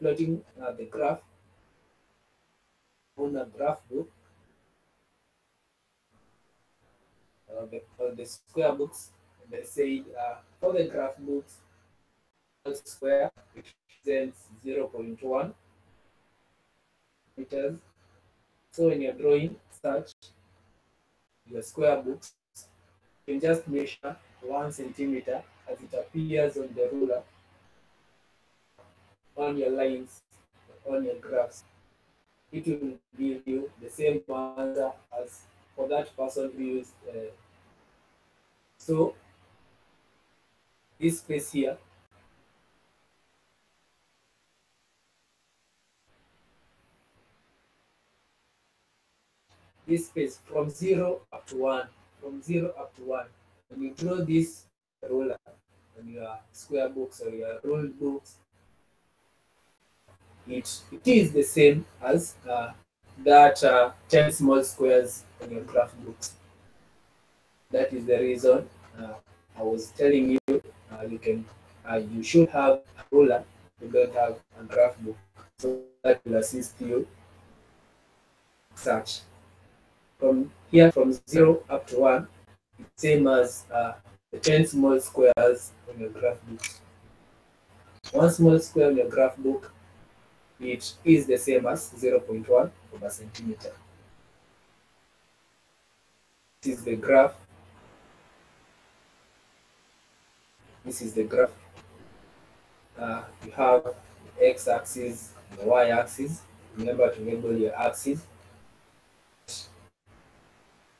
plotting uh, the graph on a graph book uh, the, the square books they say uh, for the graph books square represents 0.1 meters. So when you're drawing such your square books. You can just measure one centimeter as it appears on the ruler on your lines on your graphs. It will give you the same answer as for that person who used uh, so this space here this space from zero up to one from zero up to one. When you draw this ruler on your square books or your ruled books it, it is the same as uh, that uh, 10 small squares on your graph books. That is the reason uh, I was telling you uh, you can uh, you should have a ruler, you don't have a graph book. So that will assist you such. From here from zero up to one, it's same as uh, the 10 small squares on your graph book. One small square on your graph book it is the same as 0.1 over centimeter. This is the graph. This is the graph. Uh, you have the x-axis, the y-axis. Remember to label your axis.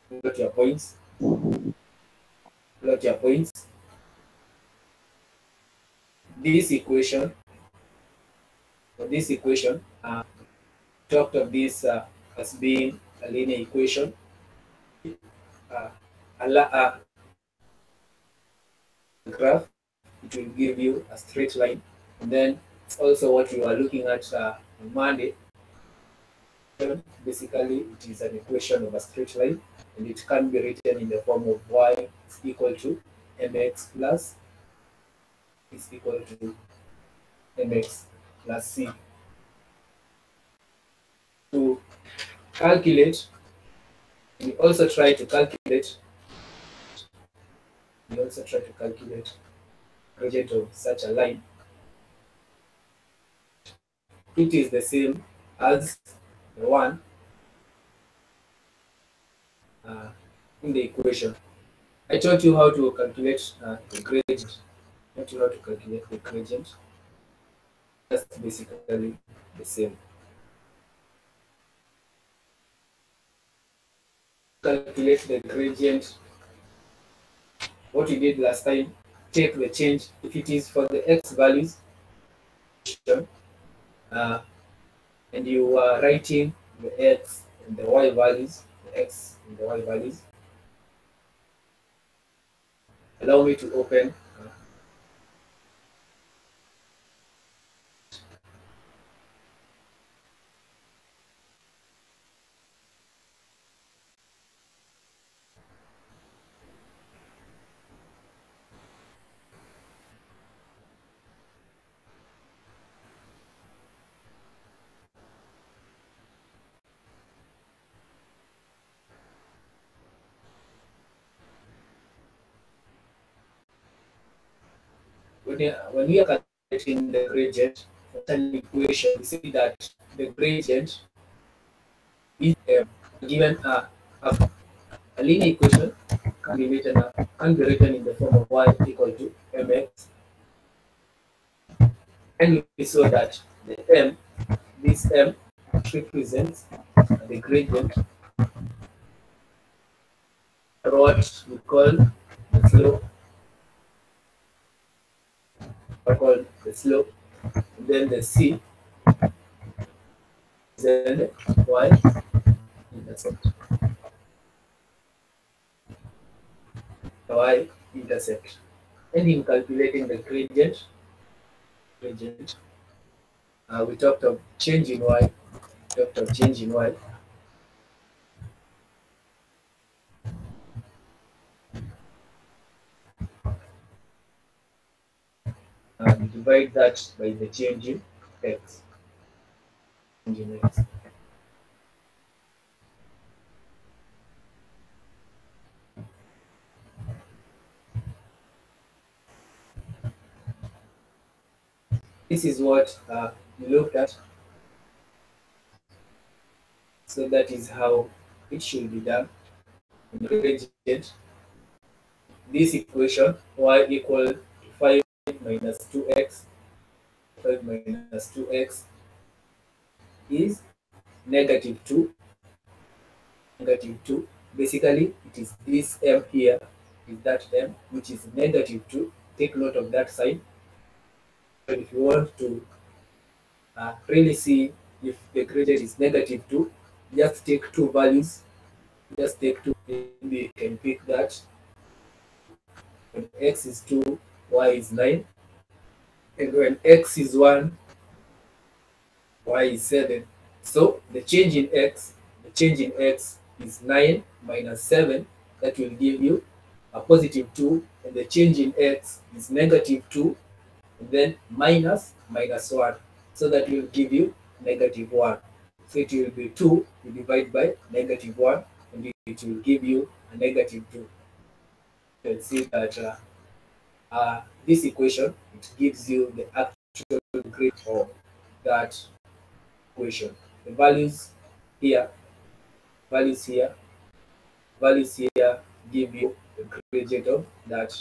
Plot your points. Plot your points. This equation this equation, uh, talked of this uh, as being a linear equation. Uh, a uh, graph, it will give you a straight line. And then also what you are looking at uh, on Monday, basically it is an equation of a straight line and it can be written in the form of y is equal to mx plus is equal to mx plus C. To calculate, we also try to calculate, we also try to calculate gradient of such a line. It is the same as the one uh, in the equation. I taught you how to calculate uh, the gradient. I taught you how to calculate the gradient that's basically the same. Calculate the gradient. What we did last time, take the change. If it is for the x values, uh, and you are writing the x and the y values, the x and the y values, allow me to open when, when we are calculating the gradient an equation, we see that the gradient is uh, given a, a, a, linear equation can be written uh, can be written in the form of y equal to mx, and we saw that the m, this m, represents the gradient, what we call the slope called the slope, then the C, then the Y intercept. Y intercept. And in calculating the gradient, gradient, uh, we talked of change in Y, talked of change in Y. and divide that by the change in x. in x. This is what uh, we looked at. So that is how it should be done. This equation y equal to 5 minus 2x 5 minus 2x is negative 2 negative 2 basically it is this m here is that m which is negative 2 take note of that sign. But if you want to uh, really see if the gradient is negative 2 just take two values. Just take two maybe you can pick that. When x is 2 y is 9 and when x is 1 y is 7 so the change in x the change in x is 9 minus 7 that will give you a positive 2 and the change in x is negative 2 and then minus minus 1 so that will give you negative 1 so it will be 2 you divide by negative 1 and it will give you a negative 2 you can see that uh, uh, this equation it gives you the actual grade of that equation. The values here values here values here give you the gradient of that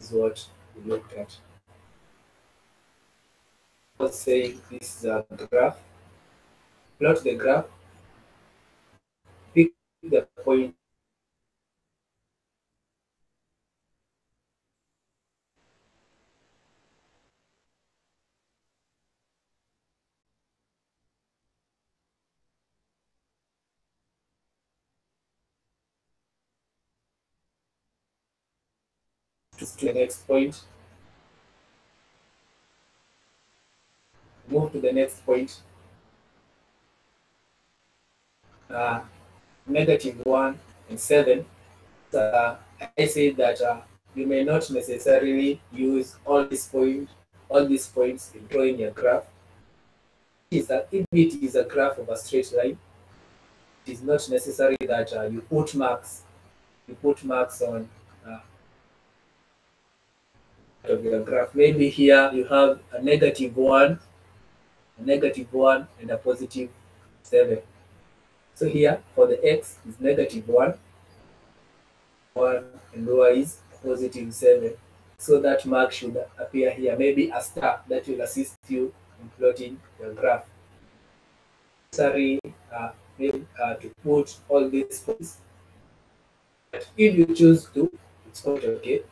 is what we looked at. Let's say this is a graph. Plot the graph. Pick the point to the next point. Move to the next point. Uh, negative 1 and 7. Uh, I say that uh, you may not necessarily use all these points, all these points in drawing your graph. Is that if it is a graph of a straight line, it is not necessary that uh, you put marks. You put marks on of your graph. Maybe here you have a negative 1, a negative 1, and a positive 7. So here for the x is negative 1, 1, and y is positive 7. So that mark should appear here. Maybe a star that will assist you in plotting your graph. Sorry, uh, maybe, uh, to put all these points. But if you choose to, it's quite okay.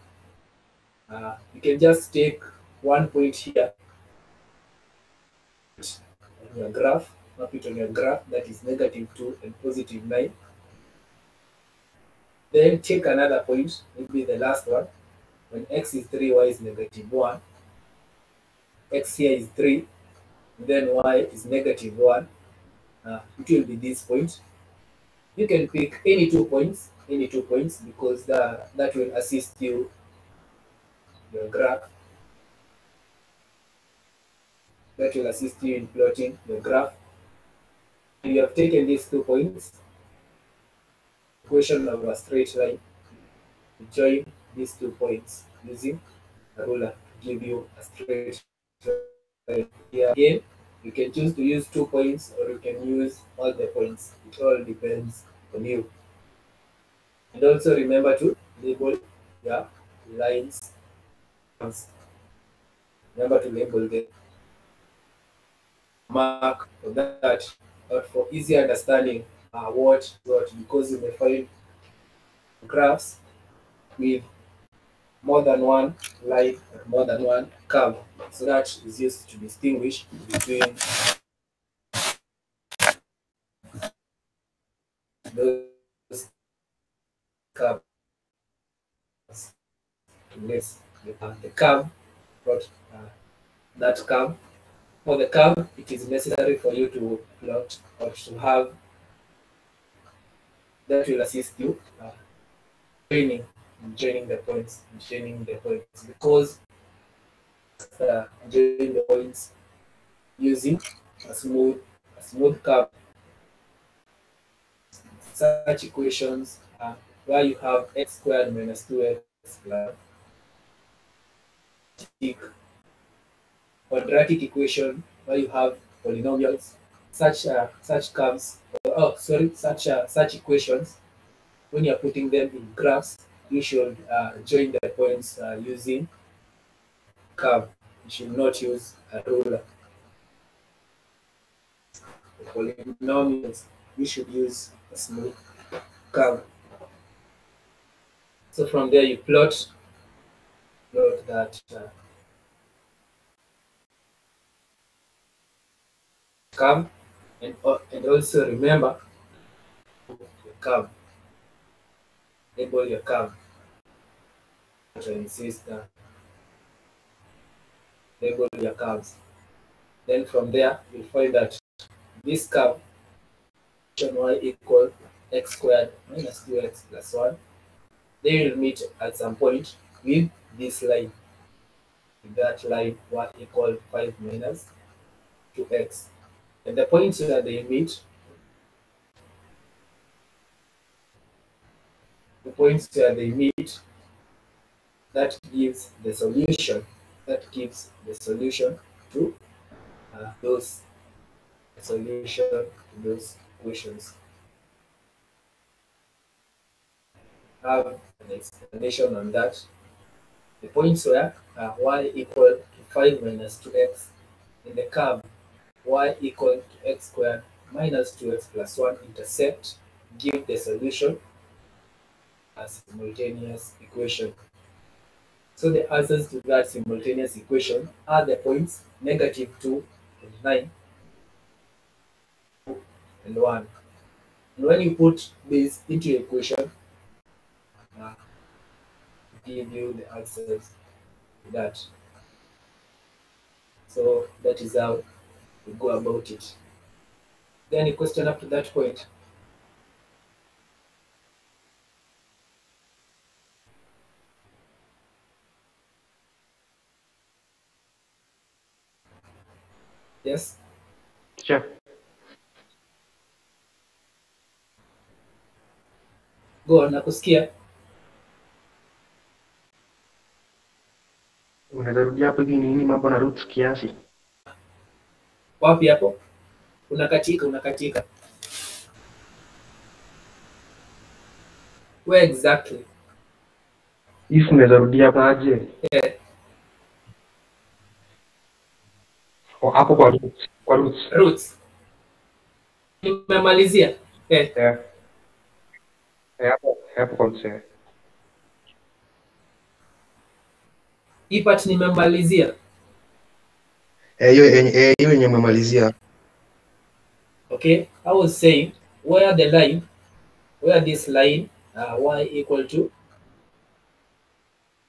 Uh, you can just take one point here on your graph, map it on your graph that is negative 2 and positive 9. Then take another point, maybe the last one. When x is 3, y is negative 1. x here is 3, then y is negative 1. Uh, it will be this point. You can pick any two points, any two points, because that, that will assist you your graph that will assist you in plotting the graph. You have taken these two points, equation of a straight line, join these two points using a ruler to give you a straight line. Here again, you can choose to use two points or you can use all the points. It all depends on you. And also remember to label your lines Remember to label the mark for that, but for easy understanding, uh, what what because you may find graphs with more than one line or more than one curve. So that is used to distinguish between those curves. The, uh, the curve, plot uh, that curve. For the curve, it is necessary for you to plot or to have that will assist you uh, joining joining the points, joining the points because uh, joining the points using a smooth, a smooth curve. Such equations are where you have x squared minus 2x plus quadratic equation where you have polynomials. Such uh, such curves, oh sorry, such uh, such equations. When you're putting them in graphs, you should uh, join the points uh, using curve. You should not use a ruler. The polynomials, you should use a smooth curve. So from there you plot, plot that uh, curve and, uh, and also remember your curve. Label your. To insist that label your curves. Then from there you'll find that this curve y equal x squared minus 2x plus 1 they will meet at some point with this line. That line y equal 5 minus 2x. And the points where they meet, the points where they meet, that gives the solution, that gives the solution to uh, those solution to those equations. have an explanation on that. The points where uh, y equal to 5 minus 2x in the curve y equal to x squared minus 2x plus 1 intersect give the solution as a simultaneous equation. So the answers to that simultaneous equation are the points negative 2 and 9 and 1. And when you put this into equation, give you the answers to that. So that is how we go about it. Then any question up to that point? Yes? Sure. Go on, nakusikia. Unaweza rudia hapo hivi nini mambo na roots kiasi? Wapi hapo? Unakatika, unakatika. Where exactly? Hivi unaweza rudia hapo aje? Eh, Oh, hapo kwa roots. Kwa roots. roots. Nimemalizia. Eh, Eh. Eh, hapo hapo kwa roots. eh. Hii part nimemalizia. Eh, hiyo eh, yenye umemalizia. Okay, I was saying where the line, where this line uh, y equal to.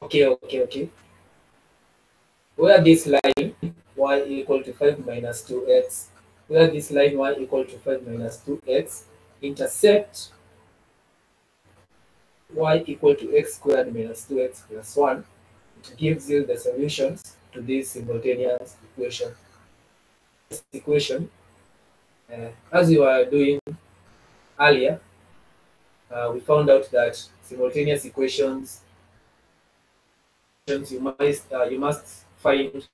Okay, okay, okay. Where this line y equal to 5 minus 2x, where this line y equal to 5 minus 2x intersect y equal to x squared minus 2x plus 1, it gives you the solutions to this simultaneous equation. This equation uh, as we were doing earlier, uh, we found out that simultaneous equations you must uh, you must find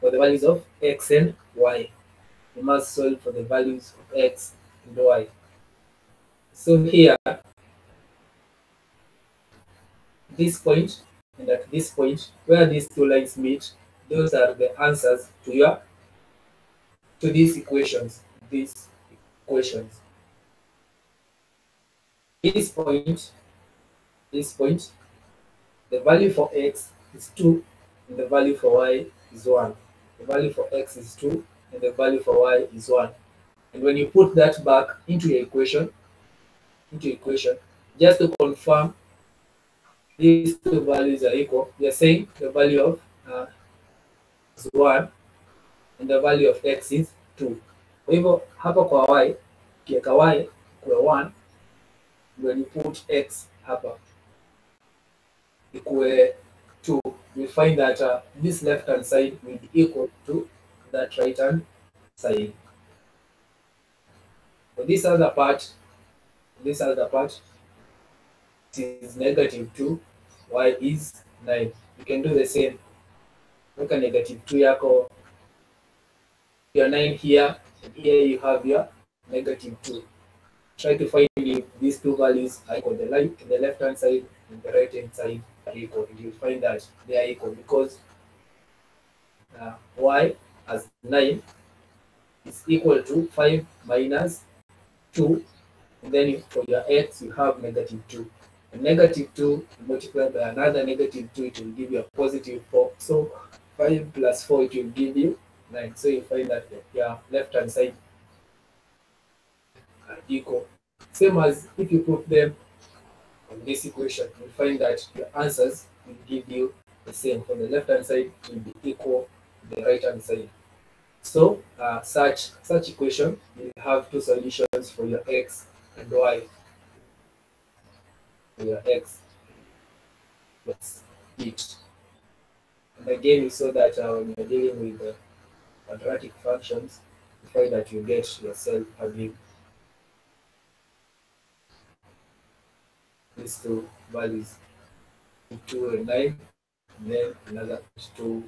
for the values of x and y. You must solve for the values of x and y. So here, this point and at this point, where these two lines meet, those are the answers to your to these equations, these equations. This point, this point, the value for x is 2 and the value for y is 1. The value for x is 2 and the value for y is 1. And when you put that back into your equation, into your equation, just to confirm these two values are equal, we are saying the value of uh, is 1 and the value of x is 2. Kwa hivyo hapa kwa y ukiweka y kwa 1 when you put x hapa equal 2 we find that uh, this left hand side will be equal to that right hand side. For this other part, this other part is negative 2, y is 9. You can do the same. Make a negative 2 yako, your 9 here, and here you have your negative 2. Try to find if these two values are equal. The, light, the left hand side and the right hand side are equal. And you'll find that they are equal because uh, y as 9 is equal to 5 minus 2. And then for your x, you have negative 2. And negative 2 multiplied by another negative 2, it will give you a positive 4. So 5 plus 4, it will give you 9. So you find that your left hand side are equal. Same as if you put them on this equation, you find that your answers will give you the same. For the left hand side, it will be equal to the right hand side. So uh, such such equation will have two solutions for your x and y. Your x plus it. And again, we saw that uh, when you're dealing with the quadratic functions, find that you get yourself having these two values, 2 and 9, and then another 2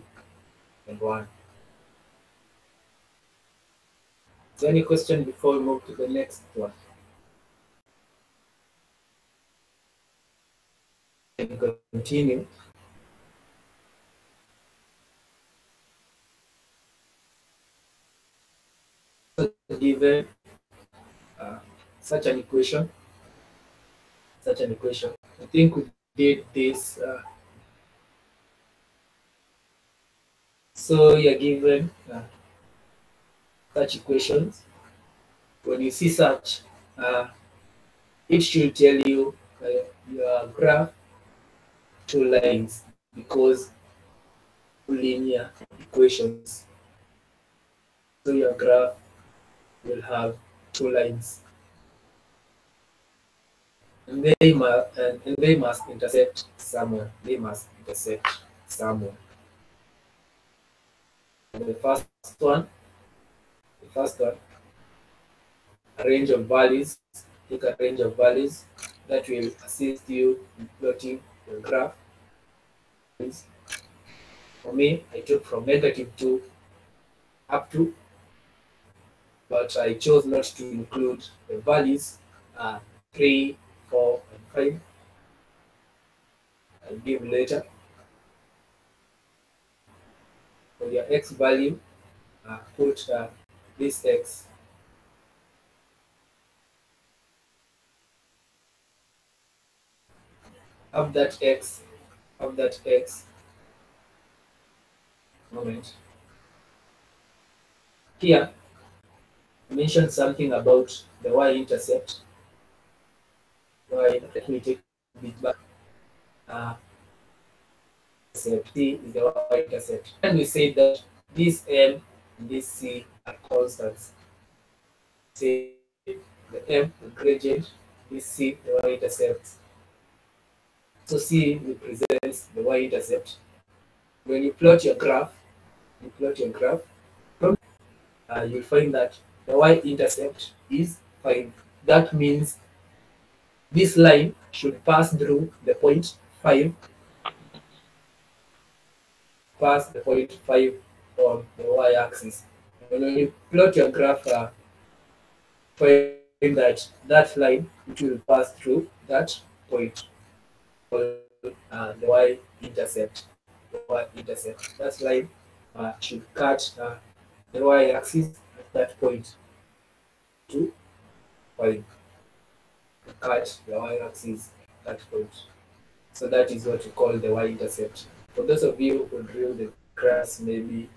and 1. Is there any question before we move to the next one? Can continue. Given uh, such an equation, such an equation, I think we did this. Uh, so you're given uh, such equations. When you see such, uh, it should tell you uh, your graph two lines because linear equations. So your graph will have two lines. And they must and, and they must intersect somewhere. They must intersect somewhere. And the first one, the first one, a range of values. Take a range of values that will assist you in plotting your graph. For me, I took from negative 2 up to, but I chose not to include the values uh, 3, 4, and 5. I'll give later. For your x value, uh, put uh, this x of that x of that x moment here I mentioned something about the y-intercept y let me take a bit back. Uh, intercept. T is the y-intercept and we say that this m and this c are constants. Say the m the gradient this c the y-intercept so C represents the y-intercept. When you plot your graph, you plot your graph, uh, you'll find that the y-intercept is 5. That means this line should pass through the point 5, pass the point 5 on the y-axis. When you plot your graph, uh, find that that line it will pass through that point uh, the y-intercept. The y-intercept. That line uh, should cut uh, the y-axis at that point to five. Cut the y-axis at that point. So that is what we call the y-intercept. For those of you who drill the graphs, maybe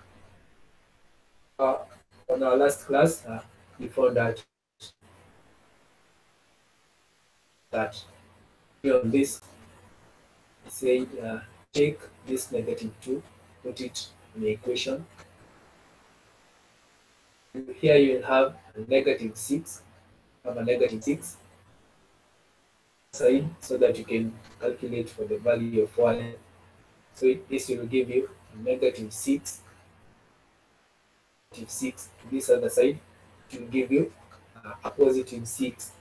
uh, on our last class, uh, we found that that on this said uh, take this negative 2, put it in the equation. Here you will have a negative 6, have a negative 6 side so that you can calculate for the value of y. So it, this will give you negative 6 6 to this other side, it will give you uh, a positive 6.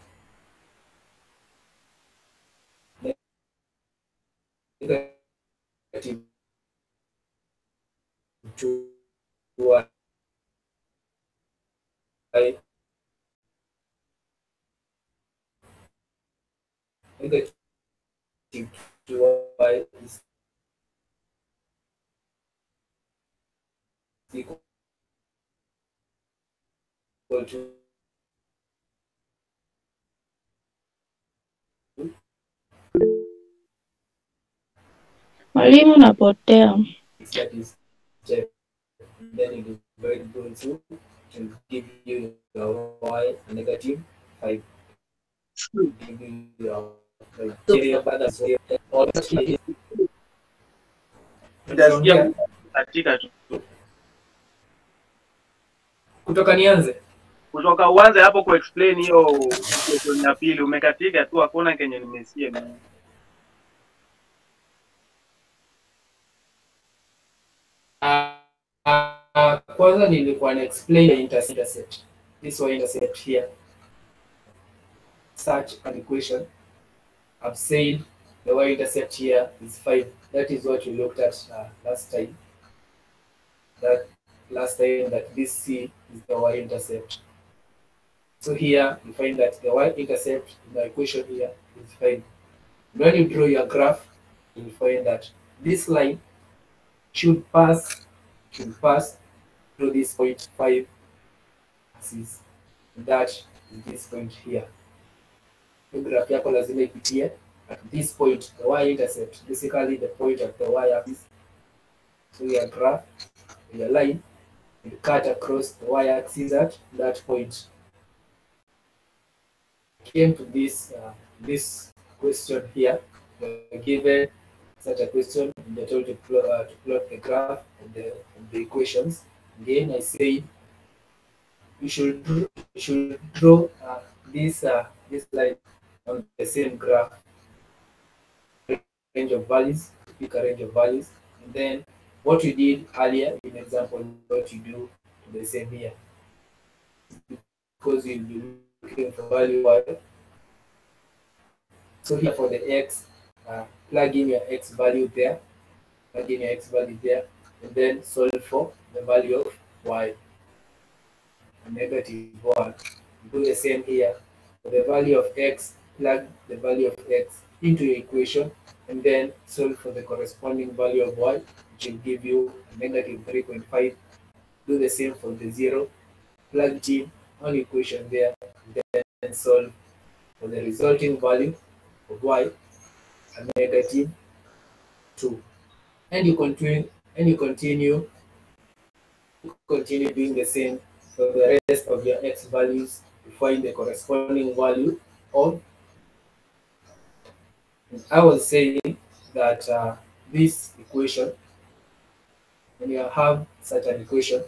Negative 2 y negative 2 y is equal to Mwalimu napotea. that is check. Then you divide both two to give you your y a negative 5. Give you your area balance. All the Nitasikia katika tu. kutoka nianze Kutoka uanze hapo ku explain hiyo ya pili umekatika tu hakuna kenye nimesikia mimi. Kwanza nilikuwa na explain the intercept. This one intercept here. Such an equation. I've said the y intercept here is 5 that is what we looked at uh, last time. That last time that this c is the y intercept. So here you find that the y intercept in the equation here is 5 when you draw your graph you'll find that this line should pass should pass through this point five axis that is this point here. Graph yako lazima ipitie at this point the y intercept basically the point of the y axis. So your graph your line will cut across the y axis at that point. Came to this uh, this question here. Given such a question and they're told to plot, uh, to plot the graph and the, and the equations. Again, I say you should you should draw uh, this uh, this line on the same graph. Range of values, pick a range of values, and then what you did earlier in example, what you do the same here, because you'll be looking for value y. So here for the x, uh, plug in your x value there, plug in your x value there, and then solve for the value of y, a negative 1. Do the same here. For the value of x, plug the value of x into your equation, and then solve for the corresponding value of y, which will give you negative 3.5. Do the same for the 0. Plug in on equation there, and then solve for the resulting value of y, a negative 2 and you continue and you continue continue doing the same for the rest of your x values to find the corresponding value of I was saying that uh, this equation when you have such an equation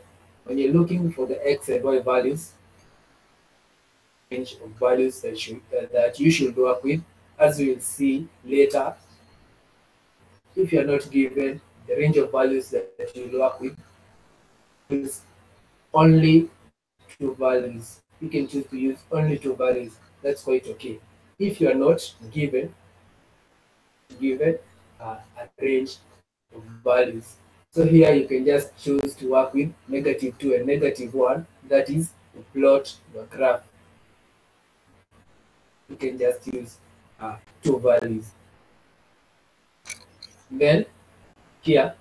when you're looking for the x and y values range of values that should uh, that you should work with as we will see later if you are not given the range of values that, you work with is only two values. You can choose to use only two values. That's quite okay. If you are not given given uh, a range of values. So here you can just choose to work with negative 2 and negative 1. That is to plot your graph. You can just use uh, two values. Then here,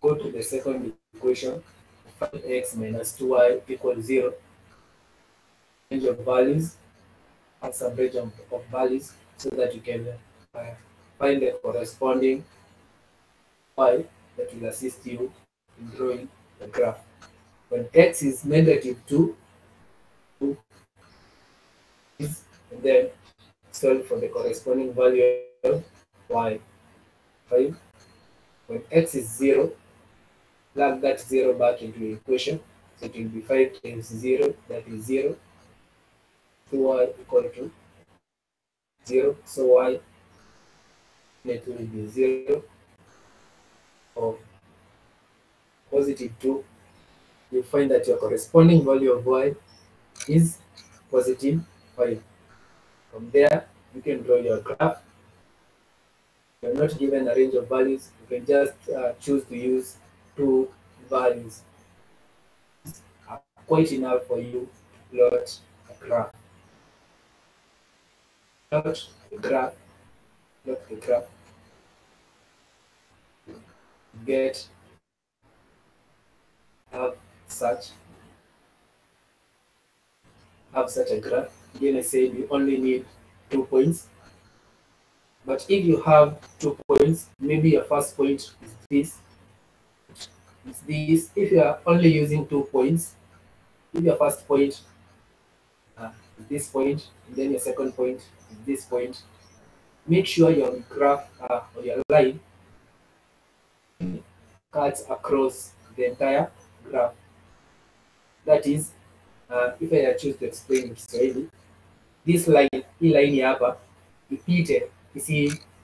go to the second equation, 5x minus 2y equals 0. Change of values, and some range of, of values so that you can uh, find the corresponding y that will assist you in drawing the graph. When x is negative 2, 2 is, and then solve for the corresponding value of y. 5. When x is 0, plug that 0 back into the equation. So it will be 5 times 0, that is 0. 2y equal to 0. So y net will be 0 of positive 2 you find that your corresponding value of y is positive 5. From there, you can draw your graph. You're not given a range of values. You can just uh, choose to use two values. Quite enough for you to plot a graph. Plot the graph. Plot the graph. Get have such have such a graph. Again, I said you only need two points. But if you have two points, maybe your first point is this. It's this. If you are only using two points, if your first point uh, is this point, and then your second point is this point, make sure your graph uh, or your line cuts across the entire graph. That is, uh, if I choose to explain in Kiswahili, this line, hii line hapa ipite, isi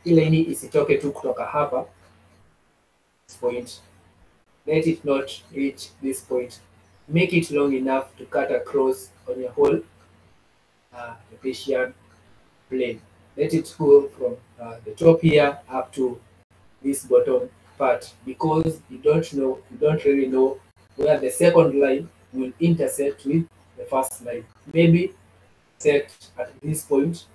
hii line isitoke tu kutoka hapa this point. Let it not reach this point. Make it long enough to cut across on your whole uh, plane. Let it go from uh, the top here up to this bottom part because you don't know, you don't really know where the second line will intersect with the first line. Maybe set at this point.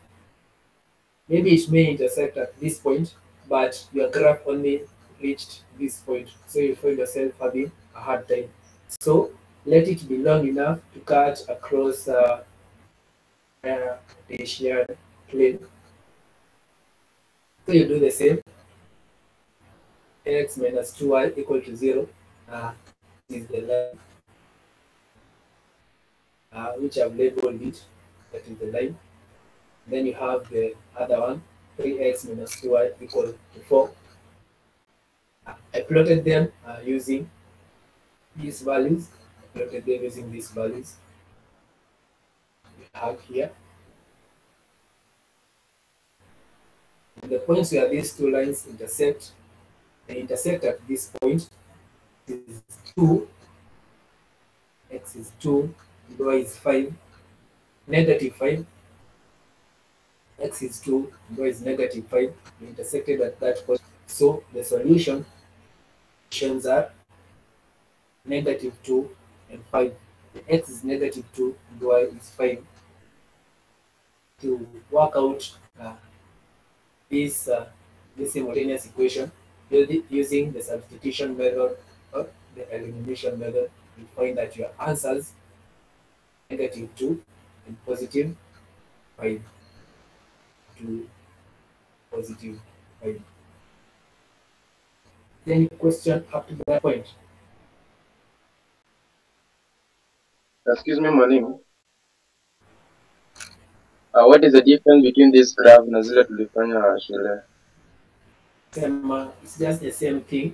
Maybe it may intersect at this point, but your graph only reached this point. So you find yourself having a hard time. So let it be long enough to cut across uh, uh, the Asian plane. So you do the same. x minus 2y equal to 0 uh, is the line uh, which I've labeled it, that is the line. Then you have the other one, 3x minus 2y equal to 4. Uh, I plotted them uh, using these values. I plotted them using these values we have here. And the points where these two lines intersect, they intersect at this point is 2, x is 2, y is 5, negative 5, x is 2, y is negative 5, we intersected at that point. So the solution solutions are negative 2 and 5. The x is negative 2 and y is 5. To work out uh, this, uh, this simultaneous equation using the substitution method or the elimination method, you find that your answers negative 2 and positive 5 to positive 5. Any question up to that point? Excuse me, mwalimu. Uh, what is the difference between this graph na zile tulifanya shule? Uh, it's just the same thing.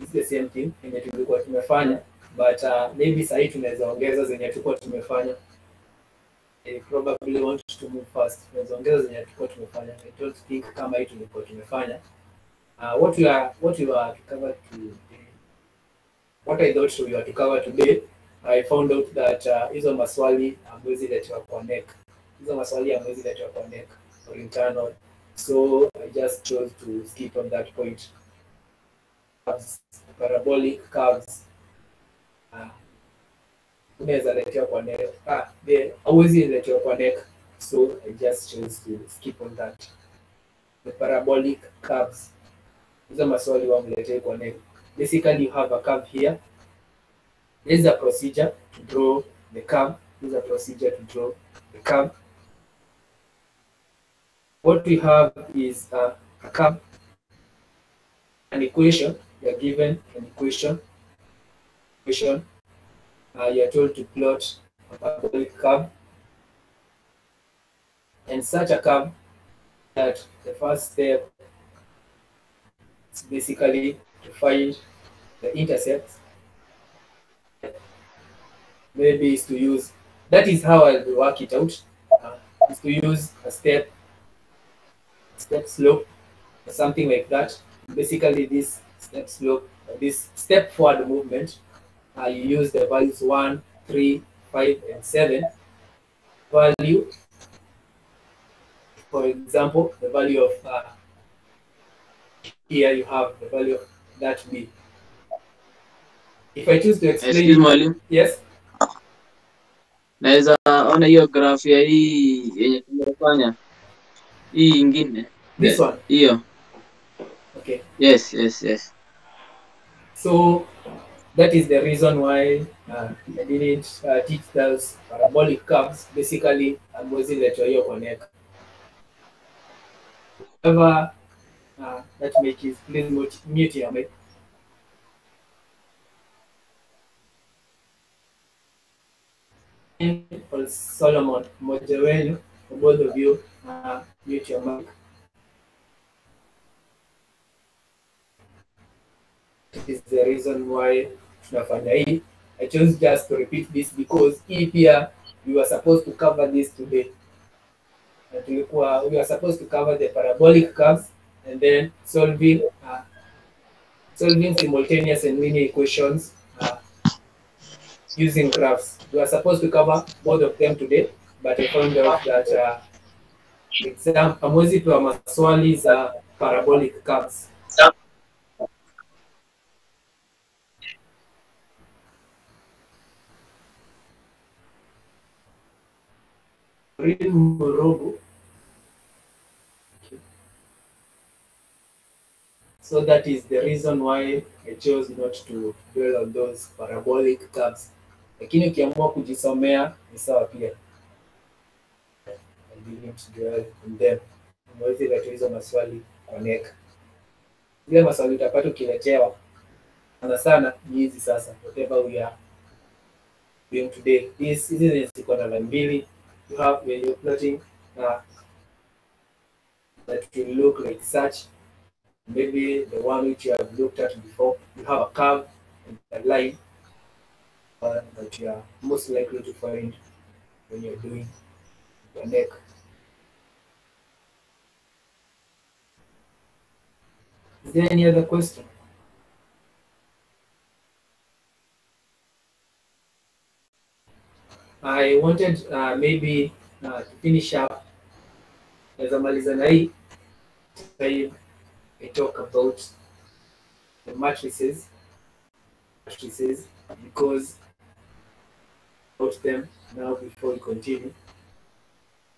It's the same thing yenye tulikuwa tumefanya but uh, maybe sahii tunaweza ongeza zenye tulikuwa tumefanya. I probably want to move fast. Tunaweza ongeza zenye tulikuwa tumefanya. I don't think kama hii tulikuwa tumefanya. Uh, what we are what we were to cover today, what I thought we were to cover today, I found out that uh, hizo maswali amwezi letewa kwa NEC. Hizo maswali amwezi letewa kwa NEC or internal. So I just chose to skip on that point. Curves, parabolic curves. Uh, unaweza letewa kwa NEC. Ah, hauwezi letewa kwa NEC. So I just chose to skip on that. The parabolic curves. Basically you have a curve here. This is a procedure to draw the curve. This is a procedure to draw the curve. What we have is uh, a curve, an equation. You are given an equation. Equation. Uh, you are told to plot a parabolic curve, and such a curve that the first step is basically to find the intercept. maybe is to use that is how I work it out uh, is to use a step step slope or something like that basically this step slope this step forward movement uh, you use the values 1, 3, 5, and 7 value. For example, the value of uh, here you have the value of that b. If I choose to explain, Excuse mwalimu, yes, naweza ona hiyo graph ya hii yenye tumefanya hii ingine this one, hiyo. okay. Yes, yes, yes. So that is the reason why uh, I didn't uh, teach those parabolic curves. Basically, amwezi letwa hiyo connect. However, uh, that make please mute, mute your mic. Or Solomon, mmoja for both of you, uh, mute your mic. This is the reason why. I chose just to repeat this because hii pia we were supposed to cover this today. Tulikuwa we were supposed to cover the parabolic curves and then solving uh, solving simultaneous and linear equations uh, using graphs. We were supposed to cover both of them today, but I found out that uh, exam hamwezi pewa maswali za parabolic curves. So that is the reason why I chose not to dwell on those parabolic curves. Lakini ukiamua kujisomea ni sawa pia. Dwell on them. Maswali utapata ukiletewa sana sana ni hizi sasa, whatever we are doing today. Hizi ziko na mbili you have when you're plotting uh, that will look like such. Maybe the one which you have looked at before, you have a curve and a line uh, that you are most likely to find when you're doing your KNEC. Is there any other question? I wanted uh, maybe uh, to finish up. Naweza maliza na hii. Then I talk about the matrices matrices because about them now before we continue.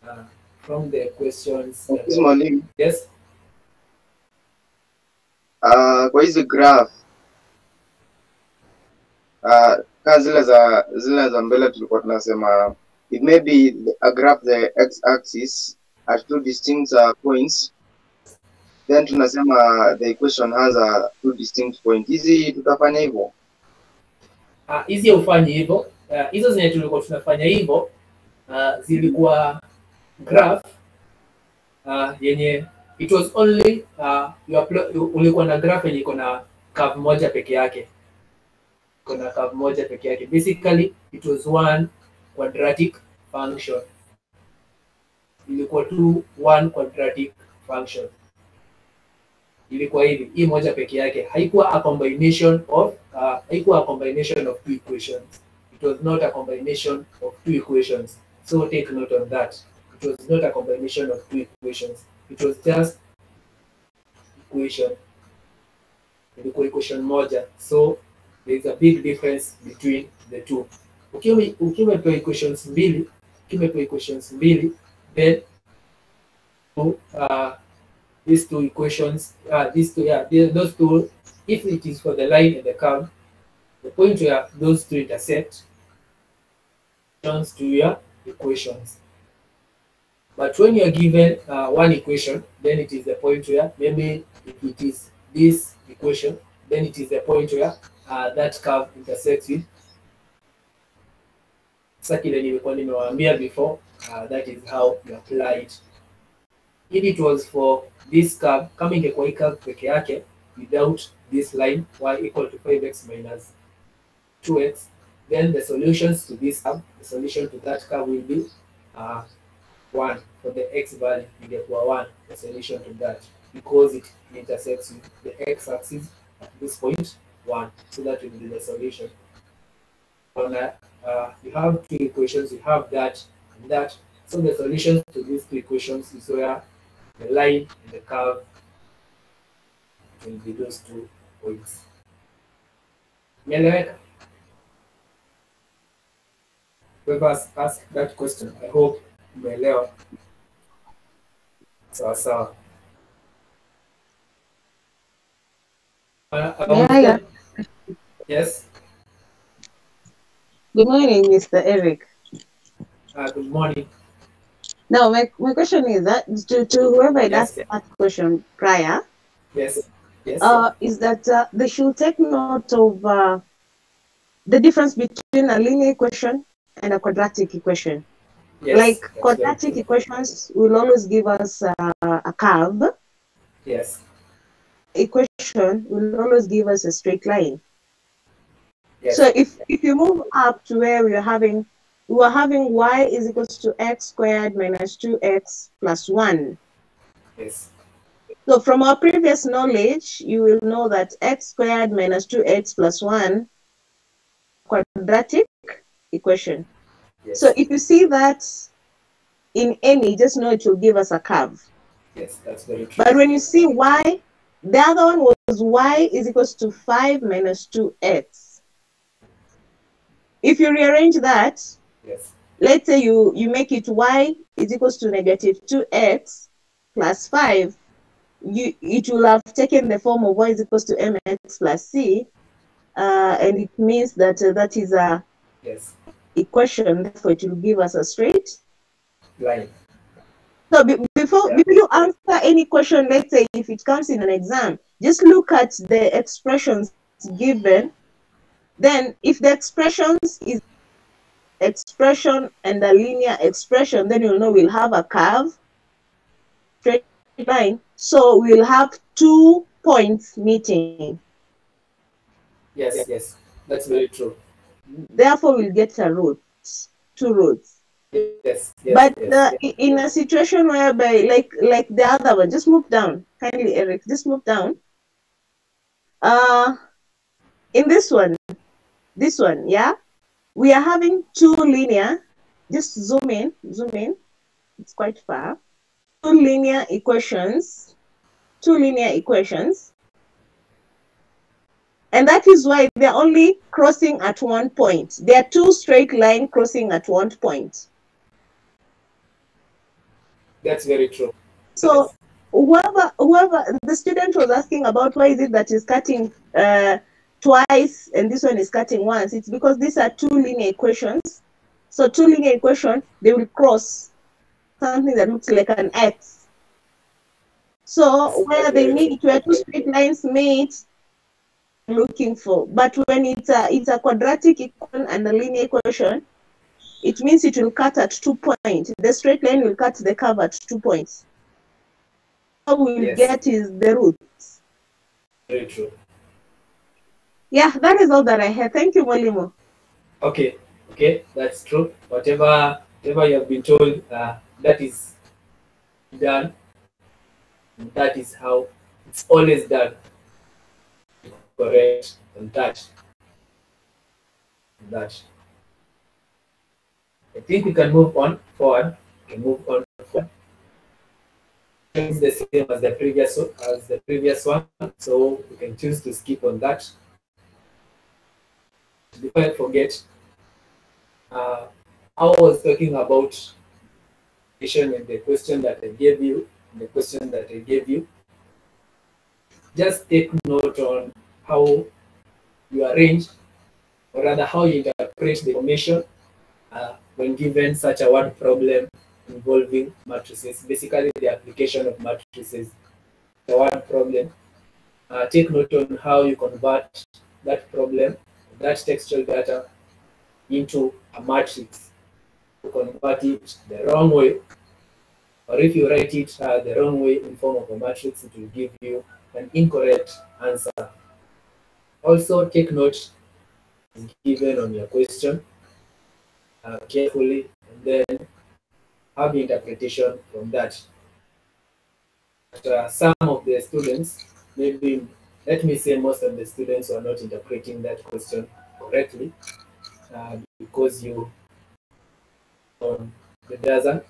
Uh, from the questions that- mwalimu, yes? Ah, kwa hizi graph ah, kaa zile za zile za mbele tulikuwa tunasema it may be a graph the x axis at two distinct uh, points. Then tunasema the equation has a two distinct point. Hizi tutafanya hivyo? Hizi hizi ufanye hivyo. Hizo hizo zenye tulikuwa tunafanya hivyo uh, zilikuwa graph uh, yenye it was only uh, ulikuwa na graph yenye iko na curve moja peke yake iko na curve moja peke yake. Basically it was one quadratic function. Ilikuwa tu one quadratic function. Ilikuwa hivi. Hii moja peke yake. Haikuwa a combination of uh, haikuwa a combination of two equations. It was not a combination of two equations. So take note on that. It was not a combination of two equations. It was just equation. Ilikuwa equation moja. So there is a big difference between the two ukiwa ukiwa equations mbili ukiwa equations mbili then uh, these two equations, uh, these two, yeah, those two, if it is for the line and the curve, the point where those two intersect turns to your equations. But when you are given uh, one equation, then it is the point where maybe if it is this equation, then it is the point where uh, that curve intersects with sasa kile nilikuwa nimewaambia before, uh, that is how you apply it if it was for this curve kama ingekuwa curve without this line y equal to 5x minus 2x then the solutions to this curve the solution to that curve will be uh, 1 for the x value ingekuwa 1 the solution to that. Because it intersects with the x axis at this point 1 so that will be the solution on uh, you have two equations, you have that and that. So the solutions to these two equations is where the line and the curve will be those two points. Umeeleweka? Whoever asked that question, I hope umeelewa. Sawa sawa. Uh, I Yeah, yeah. Yes, Good morning, Mr. Eric. uh, good morning. Now, my, my question is that to, to whoever Yes. asked that question prior, Yes, yes. uh, is that uh, they should take note of uh, the difference between a linear equation and a quadratic equation. yes, like quadratic equations will always give us uh, a curve. Yes, Equation will always give us a straight line. Yes, So if, if you move up to where we are having, we are having y is equals to x squared minus 2x plus 1. yes, So from our previous knowledge, you will know that x squared minus 2x plus 1 quadratic equation. yes. So if you see that in any, just know it will give us a curve. yes, that's very true. But when you see y, the other one was y is equals to 5 minus 2x. If you rearrange that, Yes, let's say you, you make it y is equals to negative 2x plus 5, you, it will have taken the form of y is equals to mx plus c, uh, and it means that uh, that is a yes, equation, therefore it will give us a straight. line. So be, before, Yeah. before you answer any question, let's say if it comes in an exam, just look at the expressions given. Then if the expressions is expression and a linear expression, then you'll know we'll have a curve, straight line. So we'll have two points meeting. Yes, yes, that's very true. Therefore, we'll get a root, two roots. Yes, yes, but yes, uh, yes. in a situation whereby like like the other one just move down kindly eric just move down uh in this one this one yeah? We are having two linear. Just zoom in zoom in. It's quite far. Two linear equations. Two linear equations. And that is why they're only crossing at one point. They are two straight line crossing at one point. That's very true. So whoever whoever the student was asking about why is it that is cutting uh, twice and this one is cutting once, it's because these are two linear equations. So two linear equations, they will cross something that looks like an X. So where they meet, where two straight lines meet, looking for. But when it's a it's a quadratic equation and a linear equation, it means it will cut at two points. The straight line will cut the curve at two points. What we'll Yes. get is the roots. Very true. Yeah, that is all that I have. Thank you, Molimo. Okay, okay, that's true. Whatever, whatever you have been told, uh, that is done. That is how it's always done. Correct and that. That. I think we can move on forward. We can move on forward. It's the same as the previous as the previous one, so we can choose to skip on that. Before I forget, uh, I was talking about and the question that I gave you, the question that I gave you. Just take note on how you arrange, or rather how you interpret the information uh, when given such a word problem involving matrices. Basically, the application of matrices, the word problem. Uh, take note on how you convert that problem, that textual data, into a matrix. to convert it the wrong way, or if you write it uh, the wrong way in form of a matrix, it will give you an incorrect answer. Also, take note given on your question uh, carefully, and then have the interpretation from that. But, uh, some of the students, maybe let me say most of the students are not interpreting that question correctly. uh, because you on the dozen.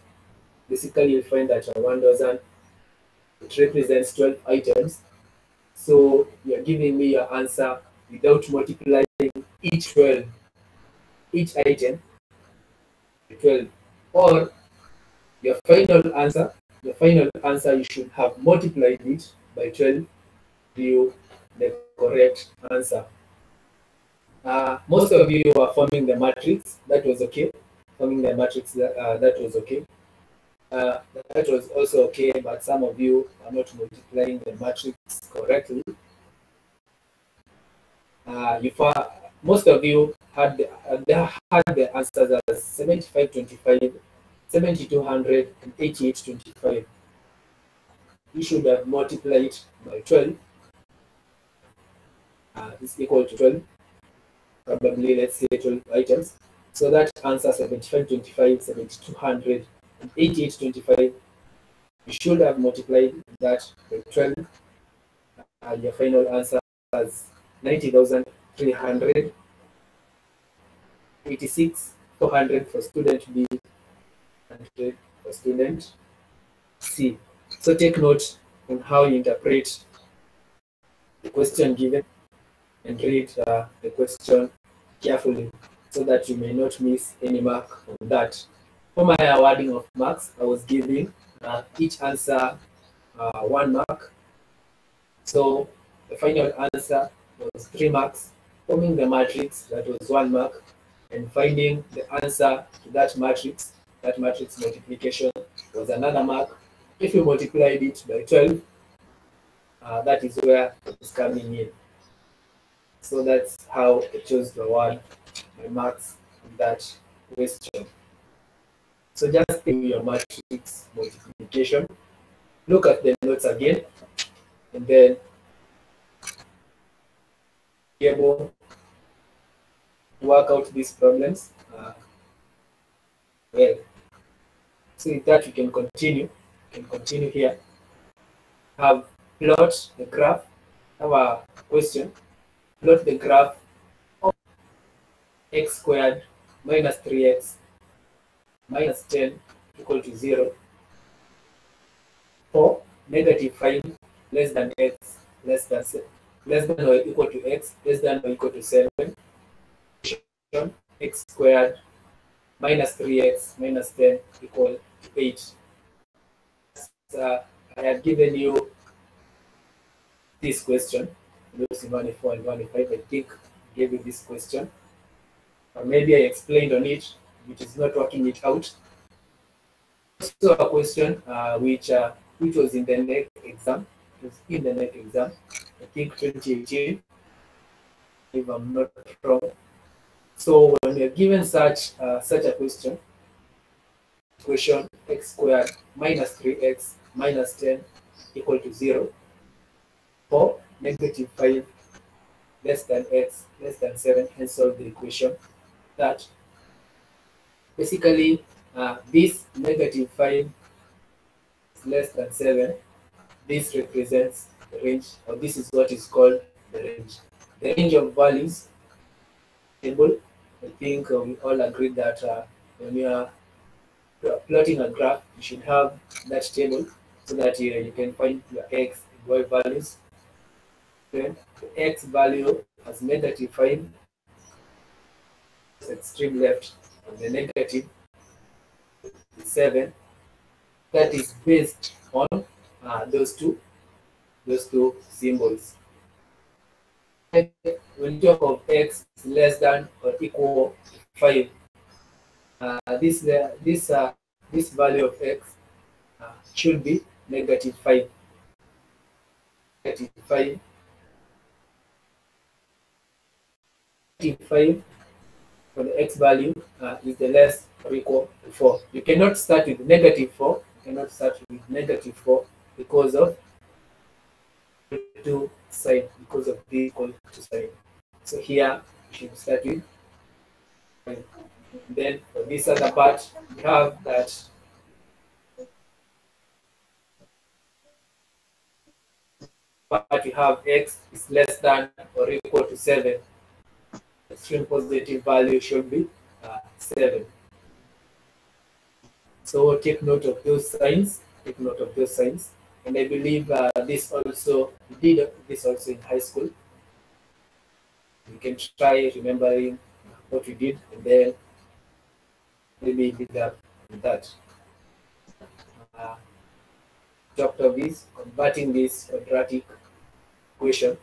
Basically, you'll find that uh, one dozen it represents 12 items. So you're giving me your answer without multiplying each 12, each item by 12. Or your final answer, your final answer, you should have multiplied it by 12 to you the correct answer. Uh, most of you were forming the matrix. That was okay. Forming the matrix, uh, that was okay. Uh, that was also okay, but some of you are not multiplying the matrix correctly. Uh, you most of you had the, they had the answers as 7525, 7200, and 8825. You should have multiplied by 12. Uh, is equal to 12. Probably, let's say 12 items. So that answer 7525, 7200, and 8825. You should have multiplied that by 12. Uh, your final answer is 90,300. 86, 400 for student B, 100 for student C. So take note on how you interpret the question given and read uh, the question carefully so that you may not miss any mark on that. For my awarding of marks, I was giving uh, each answer uh, one mark. So the final answer was three marks. Forming the matrix, that was one mark. And finding the answer to that matrix, that matrix multiplication was another mark. If you multiplied it by 12, uh, that is where it's coming in. So that's how I chose the award my marks on that question. So just do your matrix multiplication. Look at the notes again, and then be able to work out these problems. Uh, well, so that you can continue. You can continue here. Have plot the graph. Have a question. Plot the graph of x squared minus 3x minus 10 equal to 0 for negative 5 less than x less than less than or equal to x less than or equal to 7 x squared minus 3x minus 10 equal to 8 uh, I had given you this question those in 104 and 105 I think gave you this question or maybe I explained on it which is not working it out. So a question uh, which uh, which was in the KNEC exam, was in the KNEC exam, I think 2018, if I'm not wrong. So when you're given such uh, such a question, question x squared minus 3x minus 10 equal to 0, or negative 5 less than x less than 7, hence solve the equation. That basically uh, this negative 5 is less than 7 this represents the range or this is what is called the range. The range of values table i think uh, we all agree that uh, when you are plotting a graph you should have that table so that you, you can find your x and y values then the x value as negative 5 is extreme left and the 7 that is based on uh, those two those two symbols. When you talk of x less than or equal to 5 uh, this uh, this uh, this value of x uh, should be negative 5 negative 5 5 for the x value uh, is the less or equal to 4. You cannot start with negative 4. You cannot start with negative 4 because of two side, because of b equal to. So here you should start with. Then for this other part, we have that part you have x is less than or equal to 7 extreme positive value should be uh, 7. So take note of those signs, take note of those signs. And I believe uh, this also, did this also in high school. You can try remembering what you did and then maybe build up with that. Uh, of this, converting this quadratic equation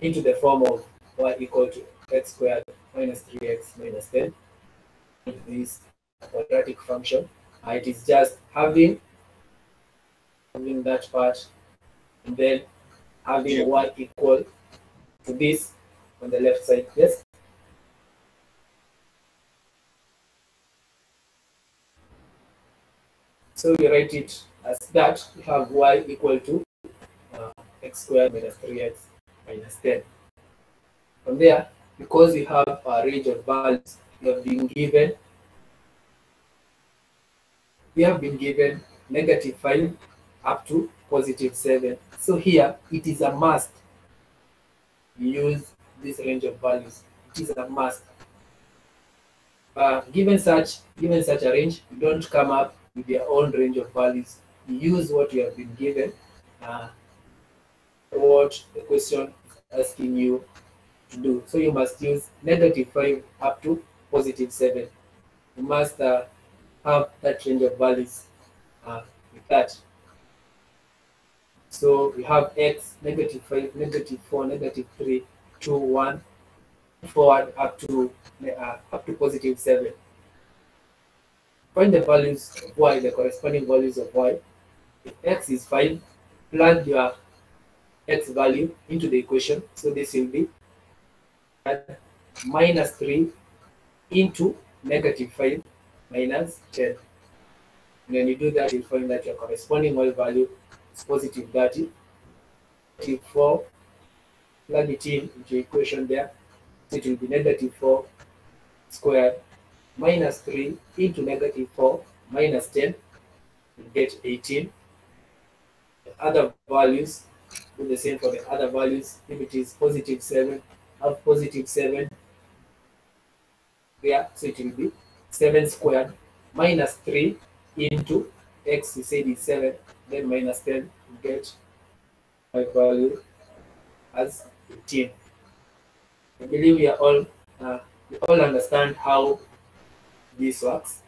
into the form of y equal to x squared minus 3x minus 10 into this quadratic function. Uh, it is just having having that part and then having y equal to this on the left side. Yes. So we write it as that we have y equal to uh, x squared minus 3x minus 10. From there, because we have a range of values, we have been given we have been given negative 5 up to positive 7. So here it is a must use this range of values. It is a must. Uh, given such given such a range, you don't come up with your own range of values. You use what you have been given, uh, what the question asking you do. So you must use negative 5 up to positive 7. You must uh, have that range of values uh, with that. So we have x, negative 5, negative 4, negative 3, 2, 1, forward up to uh, up to positive 7. Find the values of y, the corresponding values of y. If x is 5, plug your x value into the equation. So this will be minus 3 into negative 5 minus 10. And when you do that, you'll find that your corresponding y value is positive 30. Negative 4, plug it in into the equation there. It will be negative 4 squared minus 3 into negative 4 minus 10. You get 18. The other values, do the same for the other values. If it is positive 7, have positive 7 there, so it will be 7 squared minus 3 into x, we said is 7, then minus 10, you get my value as 18. I believe we are all, uh, we all understand how this works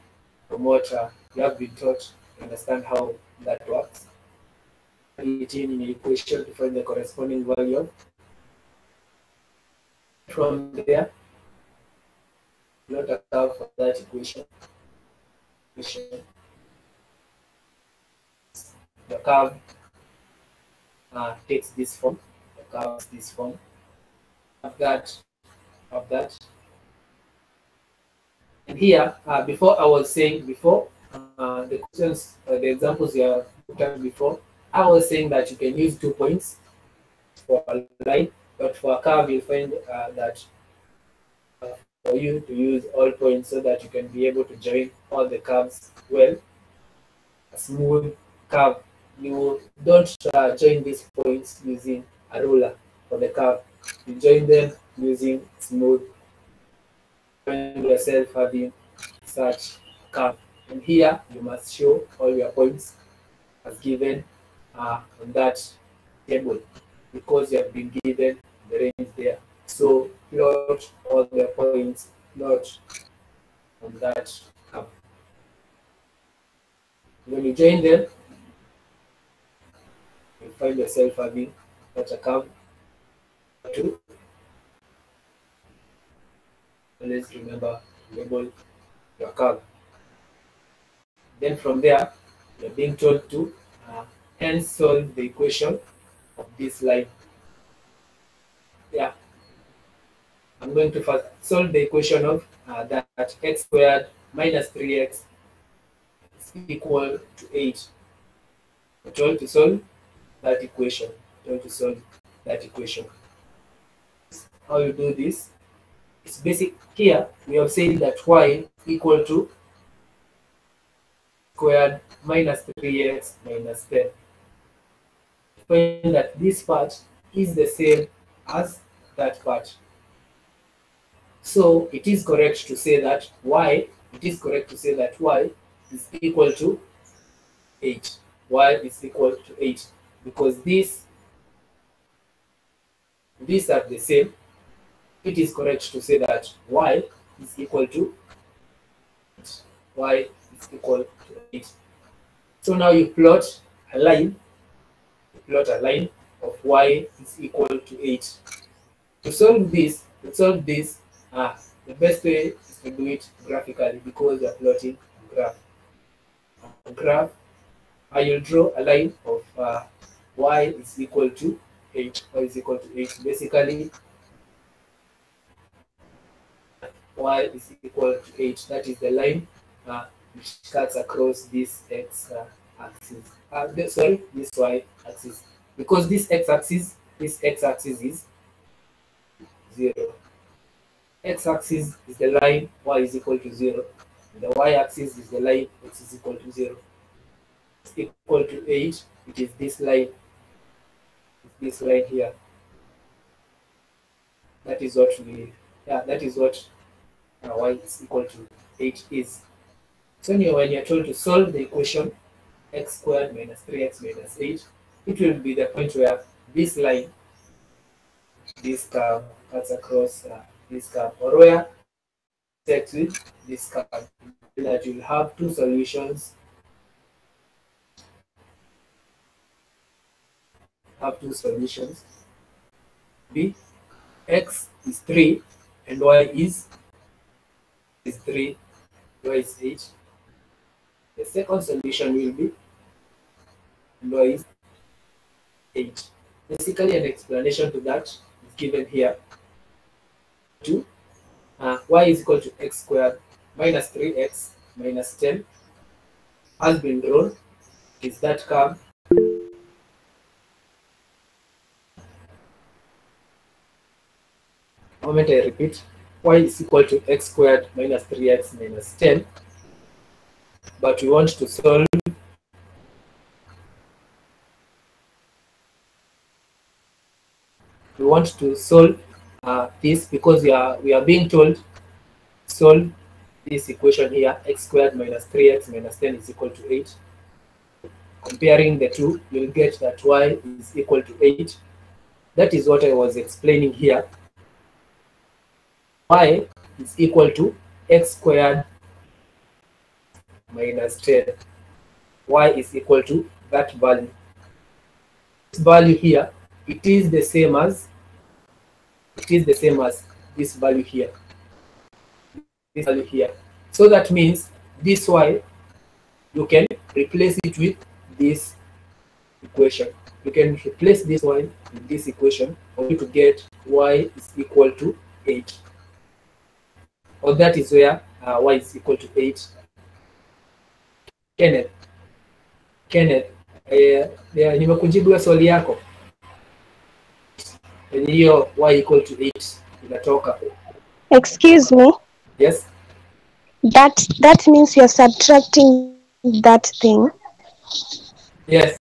from what uh, you have been taught, you understand how that works. 18 in equation to find the corresponding value of. From there, not account for that equation. The curve uh, takes this form, the curve is this form. Of that, of that. And here, uh, before I was saying before, uh, the questions, uh, the examples you have looked at before, I was saying that you can use two points for a line, but for a curve, you find uh, that for you to use all points so that you can be able to join all the curves well. A smooth curve. You don't uh, join these points using a ruler for the curve. You join them using smooth. Find yourself having such curve. And here you must show all your points as given uh, on that table because you have been given range there. So plot all the points, plot on that curve. When you join them, you find yourself having such a curve to always remember label your curve. Then from there, you're being told to uh, solve the equation of this line. Yeah, I'm going to first solve the equation of uh, that, that x squared minus 3x is equal to 8. I'm told to solve that equation. I'm told to solve that equation. How you do this? It's basic. Here we have said that y equal to squared minus 3x minus 10. Find that this part is the same as that part. So it is correct to say that y, it is correct to say that y is equal to 8. y is equal to 8 because this these are the same. It is correct to say that y is equal to 8. y is equal to 8. So now you plot a line, you plot a line of y is equal to 8. To solve this, to solve this, uh, the best way is to do it graphically because you're plotting a graph. A graph, I will draw a line of uh, y is equal to 8. y is equal to 8. Basically, y is equal to 8. That is the line uh, which cuts across this x uh, axis. Uh, sorry, this y axis. Because this x axis, this x axis is 0. X axis is the line y is equal to 0. The y axis is the line x is equal to 0. It's equal to 8. It is this line. This line here. That is what we, yeah, that is what uh, y is equal to 8 is. So when you're, when you're told to solve the equation x squared minus 3x minus 8, it will be the point where this line, this curve cuts across uh, this curve, or where intersects with this curve, that you'll have two solutions, have two solutions. B, x is 3 and y is is 3, y is 8. The second solution will be y is 8. Basically, an explanation to that is given here. 2. Uh, y is equal to x squared minus 3x minus 10 has been drawn. Is that curve moment I repeat, y is equal to x squared minus 3x minus 10. But we want to solve we want to solve uh, this because we are we are being told solve this equation here x squared minus 3x minus 10 is equal to 8 comparing the two you'll get that y is equal to 8 that is what i was explaining here. Y is equal to x squared minus 10 y is equal to that value. This value here it is the same as is the same as this value here. This value here. So that means this y you can replace it with this equation. You can replace this y in this equation for you to get y is equal to 8 or that is where uh, y is equal to 8 Kenneth Kenneth eh, nimekujibu swali yako yenye hiyo y equal to 8 inatoka. Excuse me. yes? That that means you're subtracting that thing. yes.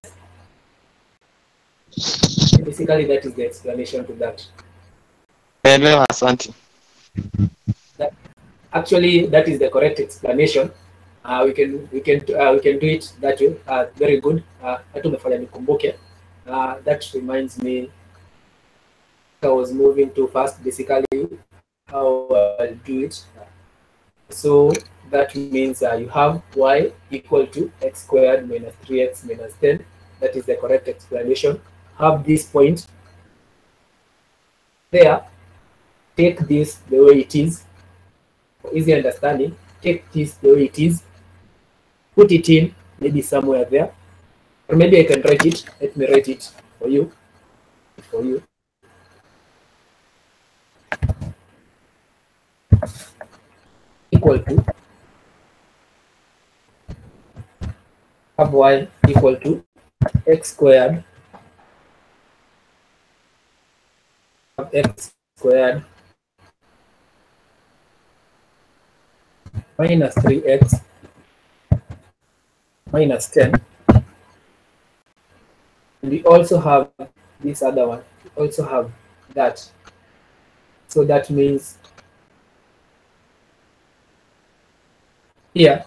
Basically that is the explanation to that. Elewa, asante. actually that is the correct explanation. Uh, we can we can uh, we can do it that way. Uh, very good. Uh, hata umefanya nikumbuke. Uh, that reminds me I was moving too fast basically how I'll do it. So that means uh, you have y equal to x squared minus 3x minus 10 that is the correct explanation. Have this point. There take this the way it is. For easy understanding, take this the way it is, put it in maybe somewhere there, or maybe I can write it. Let me write it for you. For you. Equal to have y equal to x squared x squared minus 3x minus 10. And we also have this other one. We also have that. So that means here.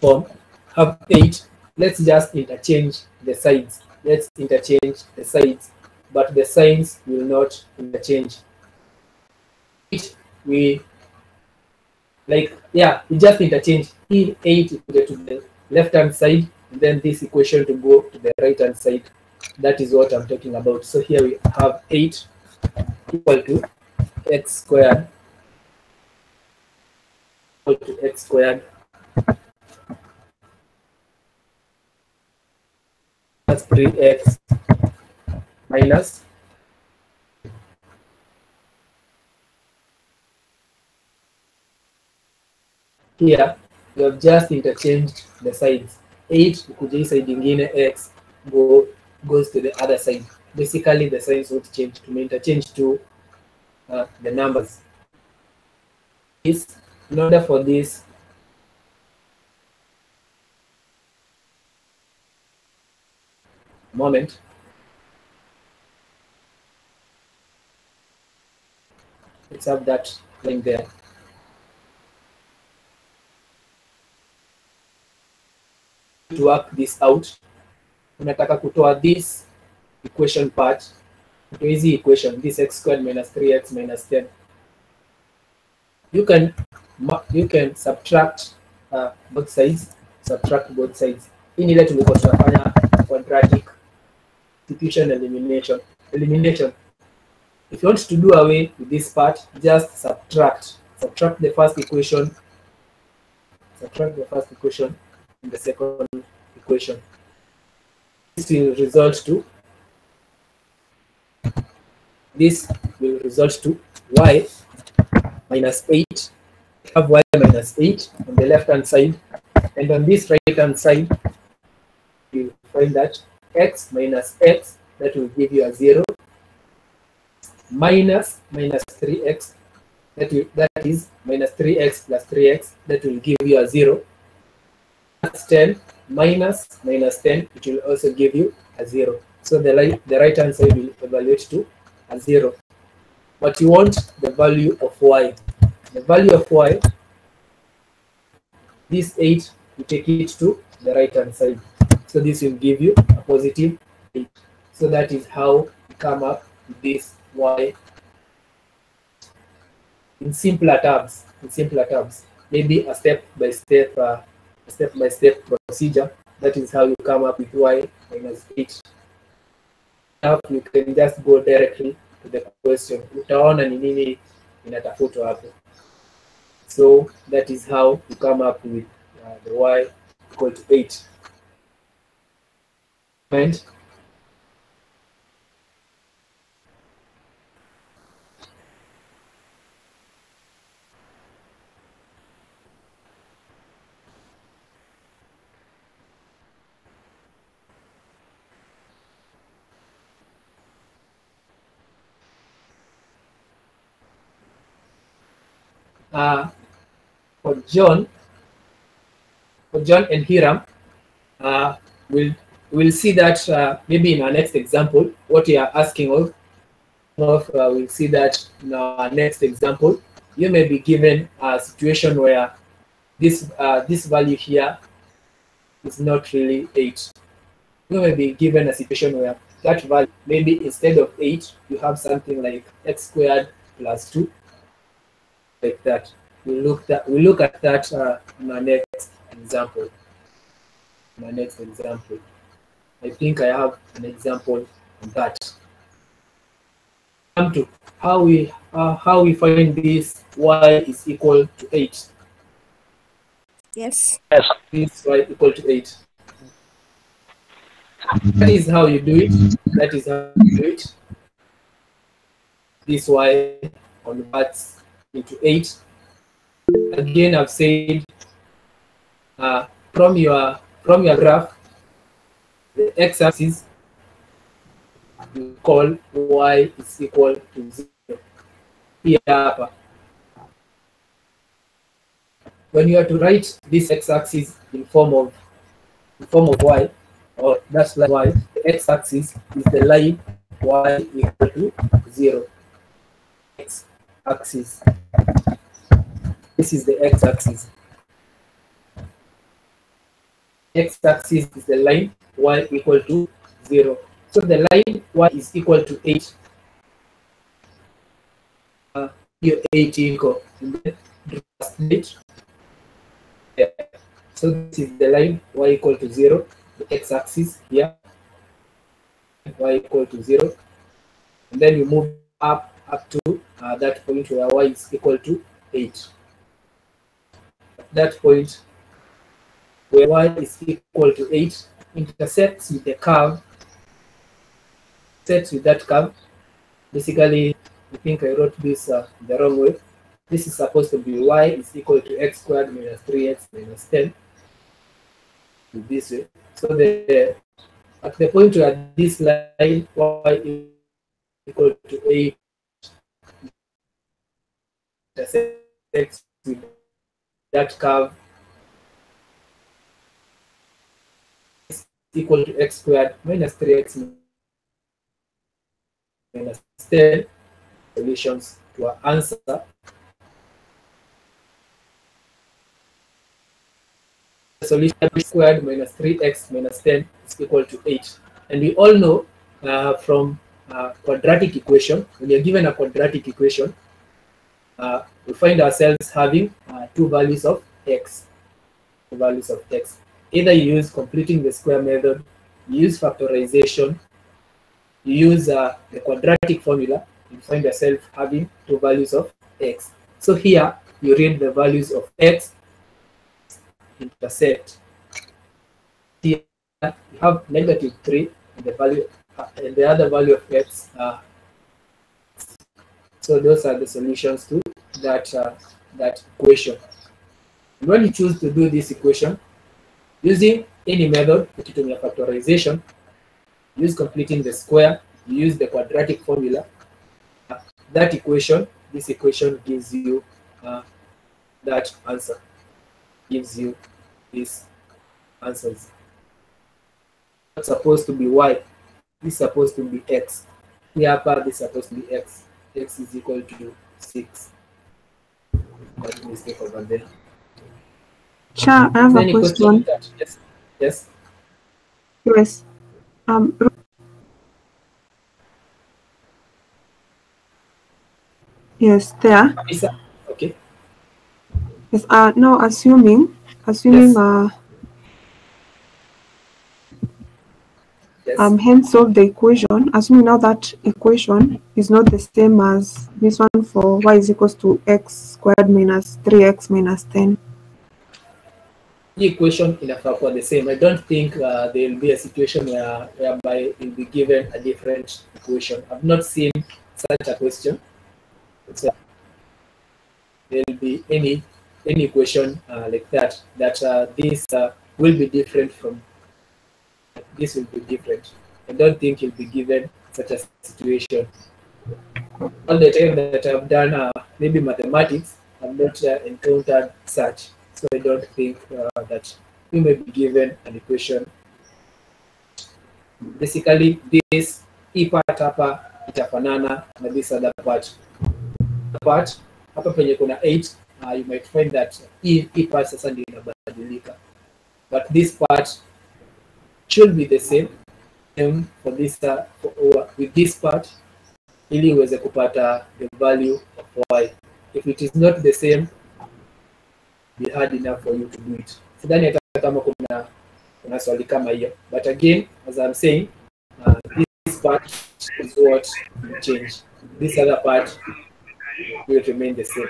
Form have 8 let's just interchange the sides. Let's interchange the sides but the signs will not interchange. It we like yeah we just interchange. In 8 to the left hand side then this equation to go to the right hand side. That is what i'm talking about. So here we have 8 equal to x squared equal to x squared. Plus 3x minus. Here we have just interchanged the sides. 8 kuja hii ingine x go goes to the other side. Basically the signs won't change to interchange to uh, the numbers. Is in order for this moment let's have that line there. To work this out unataka kutoa this equation part hizi equation this x squared minus 3x minus 10 you can you can subtract uh, both sides subtract both sides. Hii ni ile tulikuwa quadratic substitution elimination. Elimination. If you want to do away with this part just subtract. Subtract the first equation. Subtract the first equation and the second equation. This will result to this will result to y minus 8 have y minus 8 on the left hand side. And on this right hand side you find that x minus x that will give you a 0 minus minus 3x that, that is minus 3x plus 3x that will give you a 0 plus 10 minus minus 10 it will also give you a 0 so the, right the right hand side will evaluate to a 0 but you want the value of y the value of y this 8 you take it to the right hand side. So this will give you a positive 8 so that is how you come up with this y in simpler terms in simpler terms. Maybe a step by step uh, a step by step procedure. That is how you come up with y minus 8 now you can just go directly to the question. Utaona ni nini inatafutwa hapo so that is how you come up with uh, the y equal to 8 and uh, for John, for John and Hiram, uh, we'll we'll see that uh, maybe in our next example, what you are asking of, of uh, we'll see that in our next example, you may be given a situation where this uh, this value here is not really eight. You may be given a situation where that value maybe instead of eight, you have something like x squared plus two like that. We look that we look at that uh, in our next example. In our next example, I think I have an example of that. Come to how we uh, how we find this y is equal to eight. Yes. This y equal to eight. That is how you do it. That is how you do it. This y on converts into 8. Again, I've said uh, from your from your graph, the x-axis you call y is equal to 0. Here, when you are to write this x-axis in form of in form of y, or that's like y, the x-axis is the line y equal to 0. X-axis. This is the x-axis. x-axis is the line y equal to 0. So the line y is equal to 8. Uh, hiyo 8 iko and then translate. Yeah. So this is the line y equal to 0, the x-axis here, y equal to 0. And then you move up up to uh, that point where y is equal to 8. At that point where y is equal to 8 intersects with the curve, sets with that curve. Basically, I think I wrote this uh, the wrong way. This is supposed to be y is equal to x squared minus 3x minus 10. This way. So the at the point where this line y is equal to 8 intersects with that curve is equal to x squared minus 3x minus 10 solutions to our answer. The solution x squared minus 3x minus 10 is equal to 8. And we all know uh, from uh, quadratic equation, when you're given a quadratic equation, uh, we find ourselves having uh, two values of x. Two values of x. Either you use completing the square method, you use factorization, you use uh, the quadratic formula, you find yourself having two values of x. So here you read the values of x intersect. Here you have negative 3 and the value uh, and the other value of x. So those are the solutions to that uh, that equation. And when you choose to do this equation using any method, ukitumia factorization, use completing the square, use the quadratic formula, uh, that equation, this equation gives you uh, that answer, gives you these answers. That's supposed to be y, this is supposed to be x. Here, this is supposed to be x. x is equal to 6. Got a mistake over there. Cha, I have a question. Yes. Yes. Yes. Um, yes, there. Okay. Yes, uh, now assuming, assuming, Yes. uh, Yes. um, hence solve the equation, assuming now that equation is not the same as this one for y is equals to x squared minus 3x minus 10. The equation inafaa kuwa the same. I don't think uh, there will be a situation where whereby you'll be given a different equation. I've not seen such a question. There will be any any equation uh, like that that uh, this uh, will be different from this will be different. I don't think you'll be given such a situation. All the time that I've done uh, maybe mathematics, I've not uh, encountered such. So I don't think uh, that you may be given an equation. Basically, this hii part hapa itafanana na this other part. Part hapa penye kuna 8 uh, you might find that hii hii part sasa ndio. But this part should be the same same for this uh, for, or with this part ili uweze kupata the value of y. If it is not the same be hard enough for you to do it. Sidhani hata kama kuna kuna swali kama hiyo. But again, as I'm saying, uh, this part is what will change. This other part will remain the same.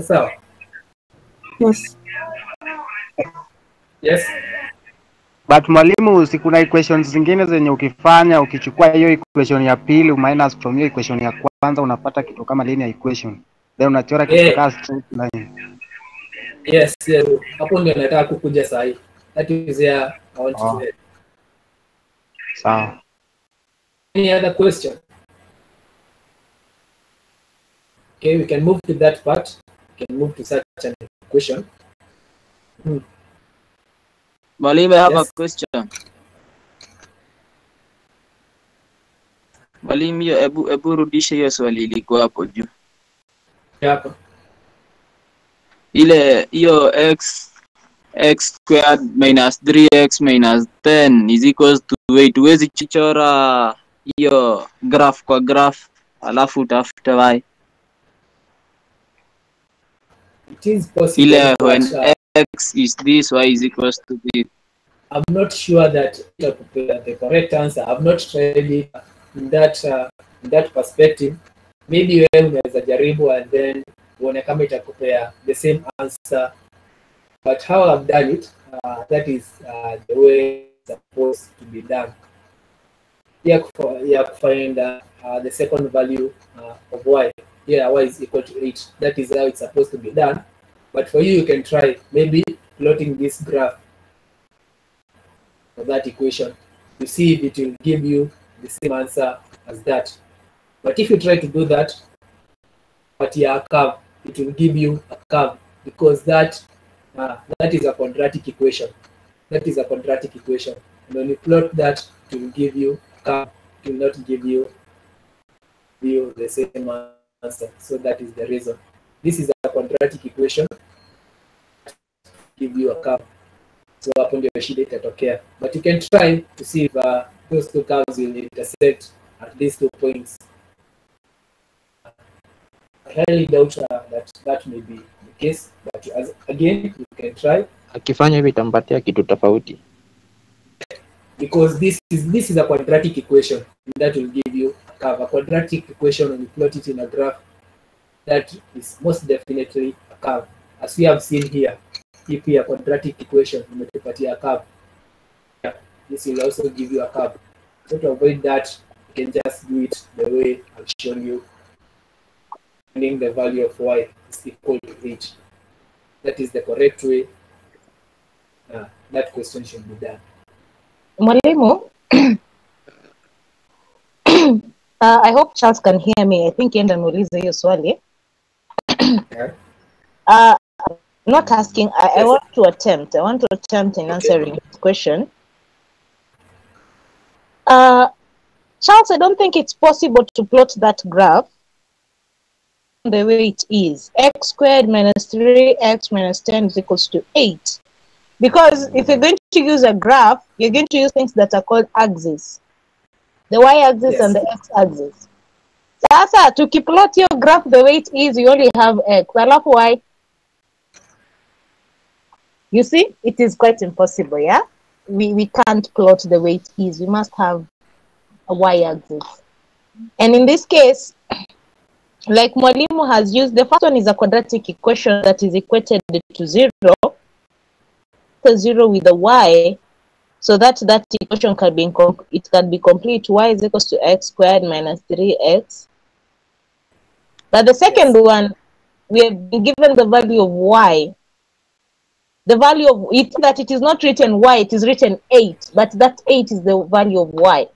Sawa? Yes. Yes. But mwalimu, si kuna equations zingine zenye ukifanya ukichukua hiyo equation ya pili minus from hiyo equation ya kwanza unapata kitu kama linear equation, then unachora kitu Yeah. kama straight line. Yes, yes. Hapo ndio nataka kukuja sahi. That is here I want Oh. to. Sawa. Any other question? Okay, we can move to that part. We can move to such an equation. Hmm. Mwalimu, I have Yes. a question. Mwalimu, hiyo hebu hebu rudisha hiyo swali ilikuwa hapo juu. Hapa. Ile hiyo x x squared minus 3x minus 10 is equals to 8 huwezi chichora hiyo graph kwa graph alafu utafute y It is possible, ile when uh, x is this y is equals to this I'm not sure that the correct answer. I've not tried it in that uh, in that perspective. Maybe wewe unaweza jaribu and then uone kama itakupea the same answer. But how I've done it, uh, that is uh, the way it's supposed to be done. Here, here find uh, uh, the second value uh, of y. Here y is equal to 8. That is how it's supposed to be done. But for you, you can try maybe plotting this graph of that equation to see if it will give you the same answer as that. But if you try to do that, but yeah, a curve, it will give you a curve because that uh, that is a quadratic equation. That is a quadratic equation. And when you plot that, it will give you a curve. It will not give you, you the same answer. So that is the reason. This is a quadratic equation. Give you a curve. So hapo ndio shida itatokea. But you can try to see if uh, those two curves will intersect at these two points. I highly doubt uh, that that may be the case, but as, again, you can try Akifanya hivi itampatia kitu tofauti. because this is this is a quadratic equation and that will give you a curve. A quadratic equation when you plot it in a graph, that is most definitely a curve. As we have seen here, if a quadratic equation imetupatia a curve, yeah, this will also give you a curve. So to avoid that, you can just do it the way I've shown you. Finding the value of y is equal to 8. That is the correct way uh, that question should be done. Mwalimu, uh, I hope Charles can hear me. I think enda niulize hiyo swali. Yeah. Uh, I'm not asking, I, I want to attempt. I want to attempt in answering this question. Uh, Charles, I don't think it's possible to plot that graph the way it is. x squared minus 3x minus 10 is equals to 8. Because if you're going to use a graph, you're going to use things that are called axes. The y-axis and the x-axis. Sasa, plot your graph the way it is, you only have x. Alafu y. You see, it is quite impossible, yeah? We, we can't plot the way it is. We must have a y-axis. And in this case, like Mwalimu has used, the first one is a quadratic equation that is equated to zero, the zero with the y, so that that equation can be it can be complete. y is equals to x squared minus three x. But the second one, we have been given the value of y. The value of it that it is not written y, it is written eight, but that eight is the value of y.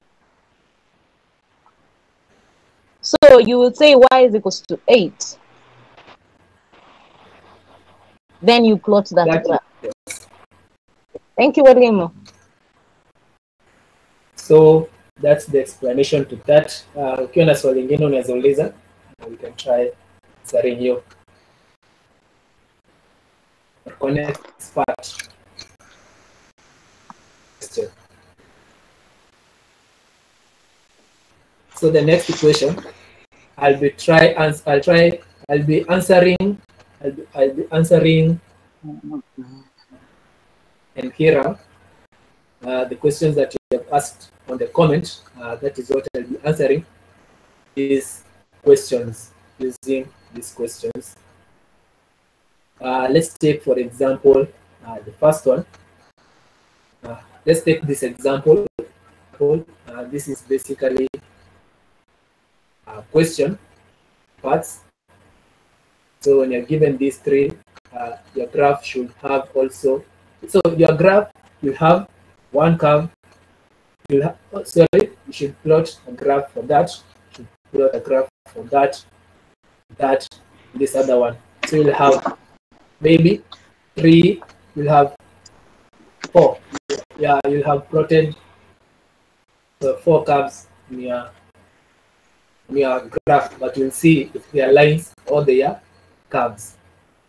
So you will say y is equals to 8. Then you plot that. Thank you, Walimu. So that's the explanation to that. Uh, ukiwa na swali lingine unaweza uliza, we can try hiyo. Next part. So the next question, I'll be try ans- I'll try I'll be answering I'll be, I'll be answering and here uh, the questions that you have asked on the comment. Uh, that is what I'll be answering. These questions using these questions. Uh, let's take, for example, uh, the first one. Uh, let's take this example. Uh, this is basically a question parts. So when you're given these three, uh, your graph should have also. So your graph will have one curve. You'll have, oh, sorry, you should plot a graph for that. You should plot a graph for that, that, this other one. So you'll have maybe three. You'll have four. Yeah, you'll have plotted the four curves in your graph, but you'll see if they are lines or they are curves.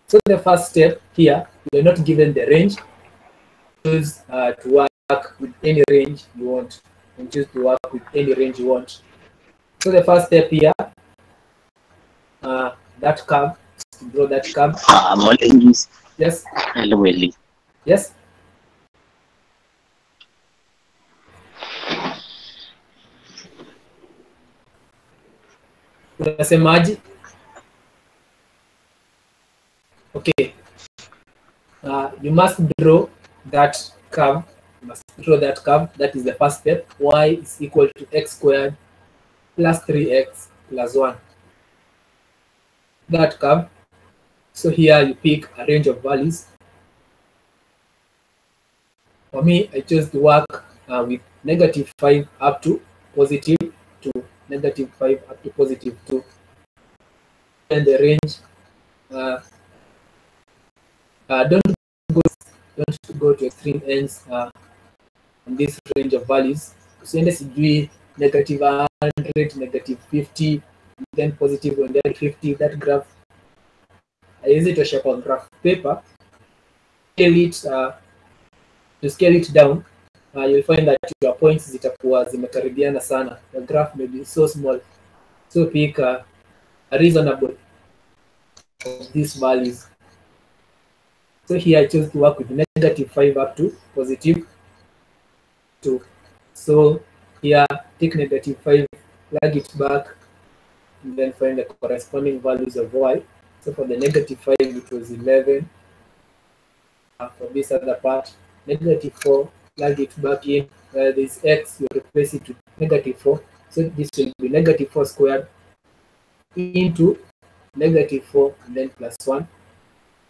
So the first step here, you're not given the range, choose uh, to work with any range you want. and choose to work with any range you want. So the first step here, uh, that curve, draw that curve. Ah, mwalimu. Yes, Hello, Eli. yes. Unasemaje? Okay. Uh, you must draw that curve. You must draw that curve. That is the first step. Y is equal to x squared plus 3x plus 1. That curve. So here you pick a range of values. For me, I chose to work uh, with negative 5 up to positive 2. Negative 5 up to positive 2. And the range, uh, uh, don't go don't go to extreme ends uh, in this range of values. Usiende sijui negative 100, negative 50, then positive and then 50. That graph haiwezi tosha kwa graph paper. Scale it, uh, to scale it down, uh, you'll find that your points zitakuwa zimekaribiana sana. The graph may be so small. So pick uh, a reasonable of these values. So here I chose to work with negative 5 up to positive 2. So here take negative 5, plug it back, and then find the corresponding values of y. So for the negative 5, it was 11. Uh, for this other part, negative 4, plug it back in. Where this x, you replace it with negative 4. So this will be negative 4 squared into negative 4 and then plus 1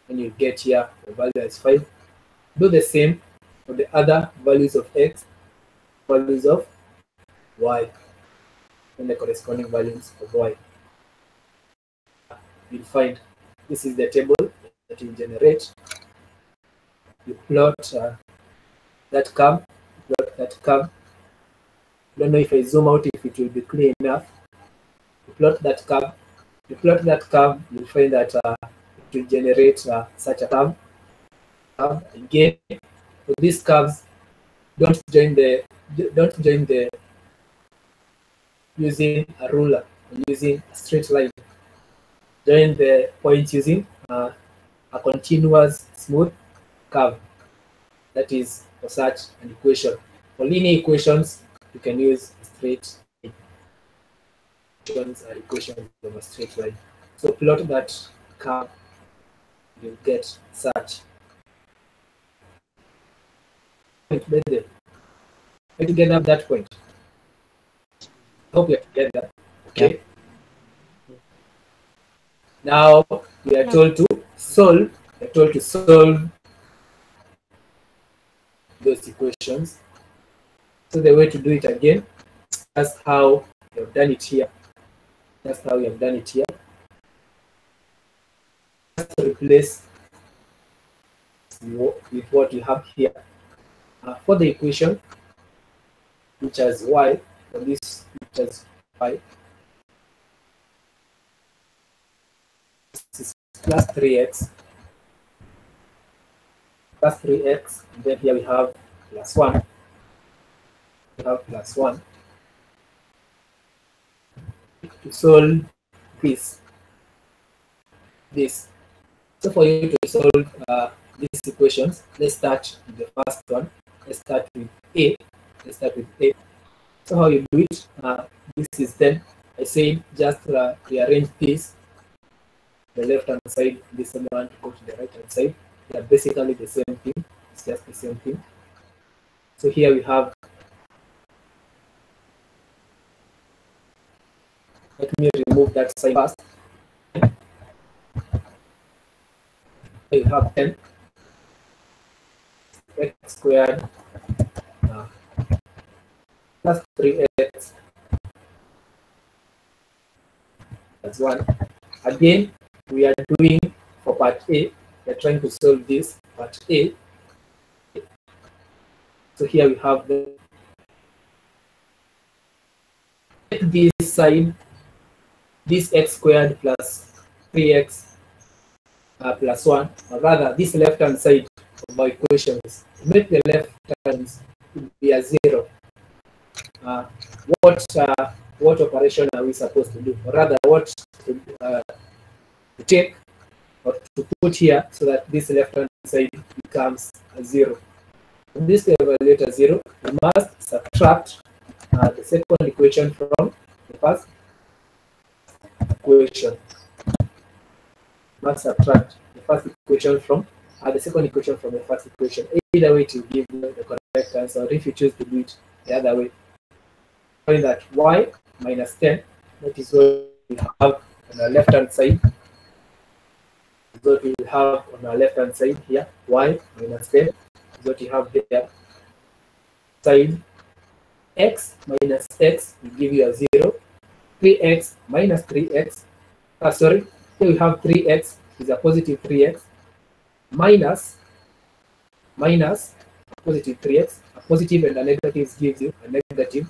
and you get here the value is 5. Do the same for the other values of x, values of y, and the corresponding values of y. You'll find this is the table that you generate. You plot uh, that curve, plot that curve. Don't know if I zoom out if it will be clear enough. You plot that curve. You plot that curve, you'll find that uh, to generate uh, such a curve. Again, for these curves, don't join the don't join the using a ruler using a straight line. Join the point using uh, a continuous smooth curve. That is for such an equation. For linear equations, you can use straight. Equations are equations of a straight line. So plot that curve you get such. Let me get up that point. Hope you're together. Okay. Now we are told to solve. We are told to solve those equations. So the way to do it again, that's how we have done it here. That's how we have done it here Just replace with what you have here. Uh, for the equation, which has y, for this, which has y, this is plus 3x, plus 3x, and then here we have plus 1. We have plus 1. To solve this, this so for you to solve uh, these equations, let's start with the first one. Let's start with A. Let's start with A. So how you do it, uh, this is then, I say just uh, rearrange this, the left hand side, this one to go to the right hand side. They are basically the same thing, it's just the same thing. So here we have, let me remove that side first. you have 10 x squared uh, plus 3x that's 1. Again, we are doing for part A, we are trying to solve this part A. So here we have the this side, this x squared plus 3x uh, plus 1, or rather this left hand side of our equations. Make the left to be a zero, uh, what uh, what operation are we supposed to do? Or rather, what uh, to take or to put here so that this left hand side becomes a zero. In this to evaluate a zero, we must subtract uh, the second equation from the first equation. Must subtract the first equation from uh, the second equation from the first equation. Either way to give you the correct answer, or if you choose to do it the other way, find that y minus 10, that is what we have on the left hand side. What we have on our left hand side here, y minus 10 is what you have there. Side x minus x will give you a 0. 3x minus 3x, uh, sorry, here we have 3x is a positive 3x minus minus positive 3x. A positive and a negative gives you a negative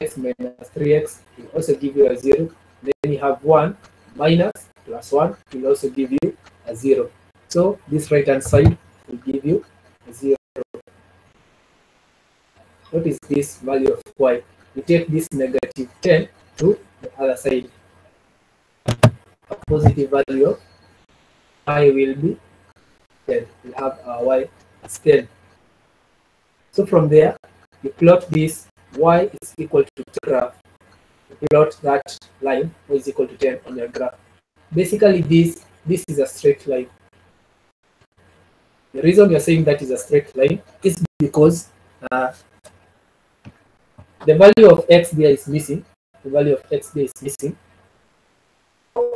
x minus 3x will also give you a 0. Then you have 1 minus plus 1 will also give you a 0. So this right hand side will give you a 0. What is this value of y? We take this negative 10 to the other side. A positive value of y will be 10. We'll have our y as 10. So from there, you plot this y is equal to 10 graph. You plot that line y is equal to 10 on your graph. Basically, this this is a straight line. The reason you're saying that is a straight line is because uh, the value of x there is missing. The value of x there is missing.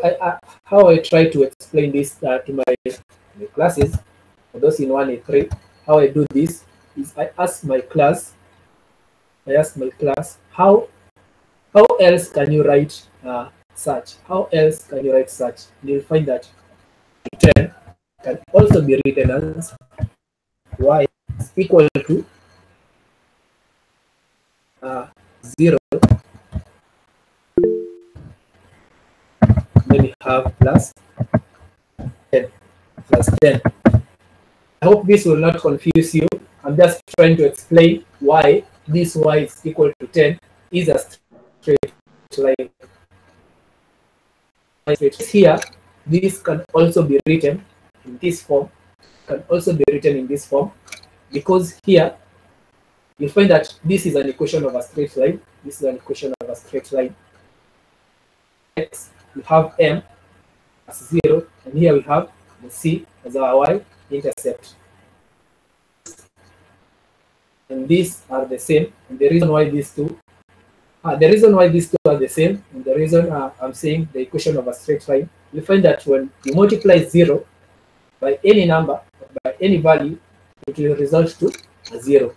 I, I, how I try to explain this uh, to my, my classes, for those in 1A3, how I do this is I ask my class, I ask my class, how how else can you write uh, such? How else can you write such? You'll find that 10 can also be written as y is equal to uh, 0 then we have plus 10 plus 10 i hope this will not confuse you i'm just trying to explain why this y is equal to 10 is a straight line here this can also be written in this form can also be written in this form because here you find that this is an equation of a straight line. This is an equation of a straight line. X, we have m as 0, and here we have the c as our y intercept. And these are the same. And the reason why these two, uh, the reason why these two are the same, and the reason uh, I'm saying the equation of a straight line, you find that when you multiply 0 by any number, by any value, it will result to a 0.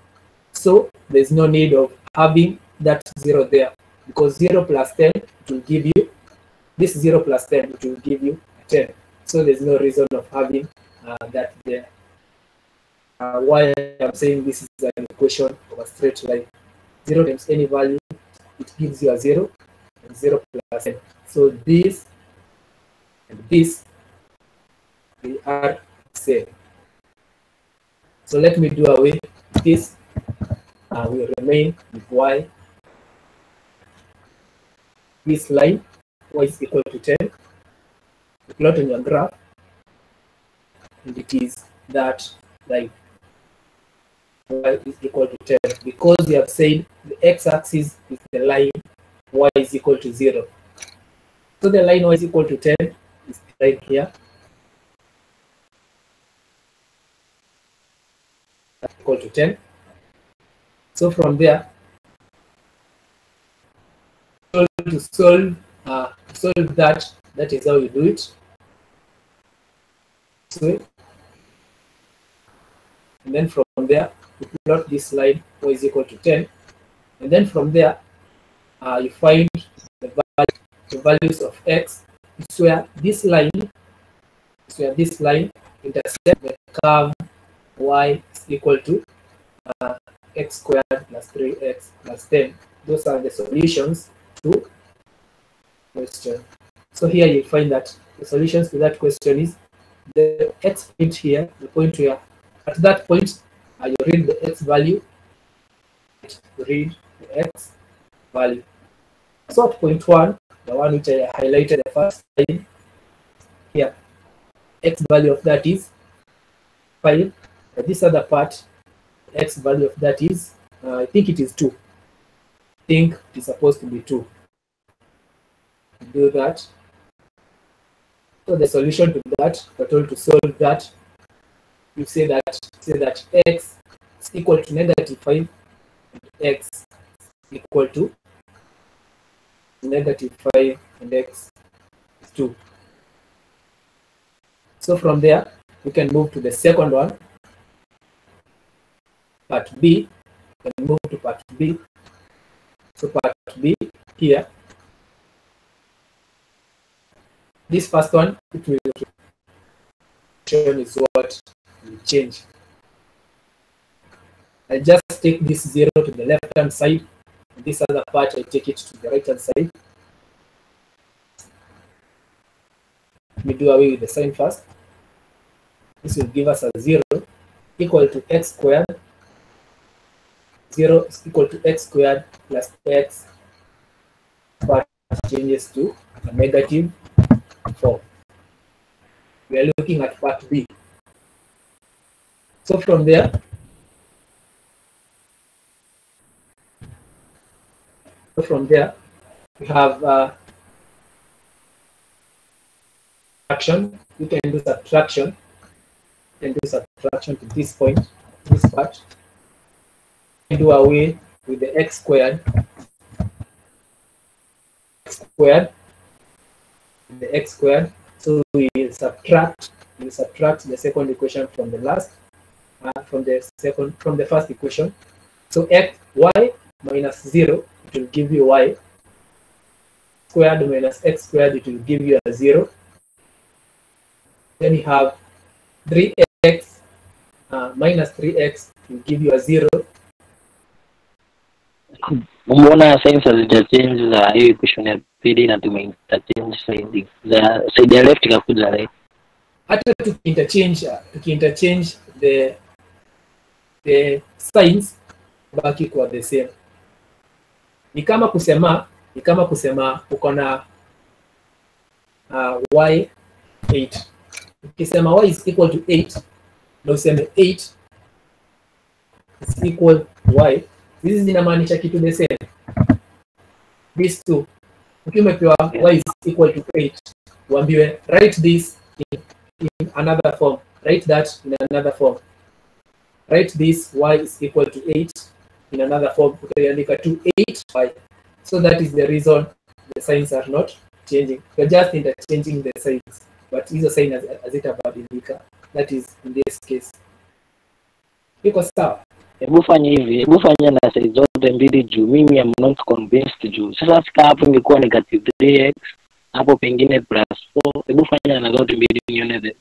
So there's no need of having that 0 there because 0 plus 10 will give you this 0 plus 10 it will give you 10. So there's no reason of having uh, that there. Why I'm saying this is an equation of a straight line. 0 times any value, it gives you a 0 and 0 plus 10. So this and this they are same. So let me do away this uh, will remain with y. This line, y is equal to 10. You plot on your graph, and it is that line. Y is equal to 10 because we have said the x-axis is the line y is equal to 0. So the line y is equal to 10 is right here. equal to 10. So from there, to solve uh, solve that, that is how you do it. So, and then from there, plot this line y is equal to 10. And then from there, uh, you find the, value, the values of x. It's where this line, it's where this line intersects the curve y is equal to uh, x squared plus 3x plus 10. Those are the solutions to question. So here you find that the solutions to that question is the x point here, the point where At that point, uh, you read the x value, read the x value. So at point one, the one which I highlighted the first time here, x value of that is 5. But this other part, x value of that is, uh, I think it is 2. I think it is supposed to be 2. Do that. So the solution to that, we're told to solve that. You say that say that x is equal to negative 5 and x is equal to negative 5 and x is 2. So from there, we can move to the second one, part B, we can move to part B. So part B here, this first one, it will shown is what change. I just take this zero to the left hand side, and this other part I take it to the right hand side. Let me do away with the sign first. This will give us a zero equal to x squared. Zero is equal to x squared plus x part changes to a negative 4. We are looking at part B. So from there, so from there, we have uh, subtraction. You can do subtraction. You can do subtraction to this point, this part. You do away with the x squared. X squared the x squared. So we subtract, we subtract the second equation from the last, uh, from the second, from the first equation. So x, y minus zero, it will give you y. Squared minus x squared, it will give you a zero. Then you have 3x uh, minus 3x will give you a zero. Mbona signs hazijachange za hiyo equation ya pili na tumeinterchange side za side ya left ikakuja right? hata tukiinterchange tukiinterchange the the signs baki kwa the same. Ni kama kusema ni kama kusema uko na uh, y 8 ukisema y is equal to 8 na useme 8 is equal y hizi zinamaanisha kitu the same. These two. Ukiwa umepewa y is equal to 8 uambiwe write this in, in another form. Write that in another form write this y is equal to 8 in another form utaiandika 2 8y so that is the reason the signs are not changing you're just interchanging the signs but hizo sign haz- hazitabadilika that is in this case iko sawa Hebu fanya hivi, hebu fanya na side zote mbili juu. Mimi am not convinced juu. Sasa fika hapo ingekuwa negative 3x, hapo pengine plus 4. Hebu fanya na zote mbili nione the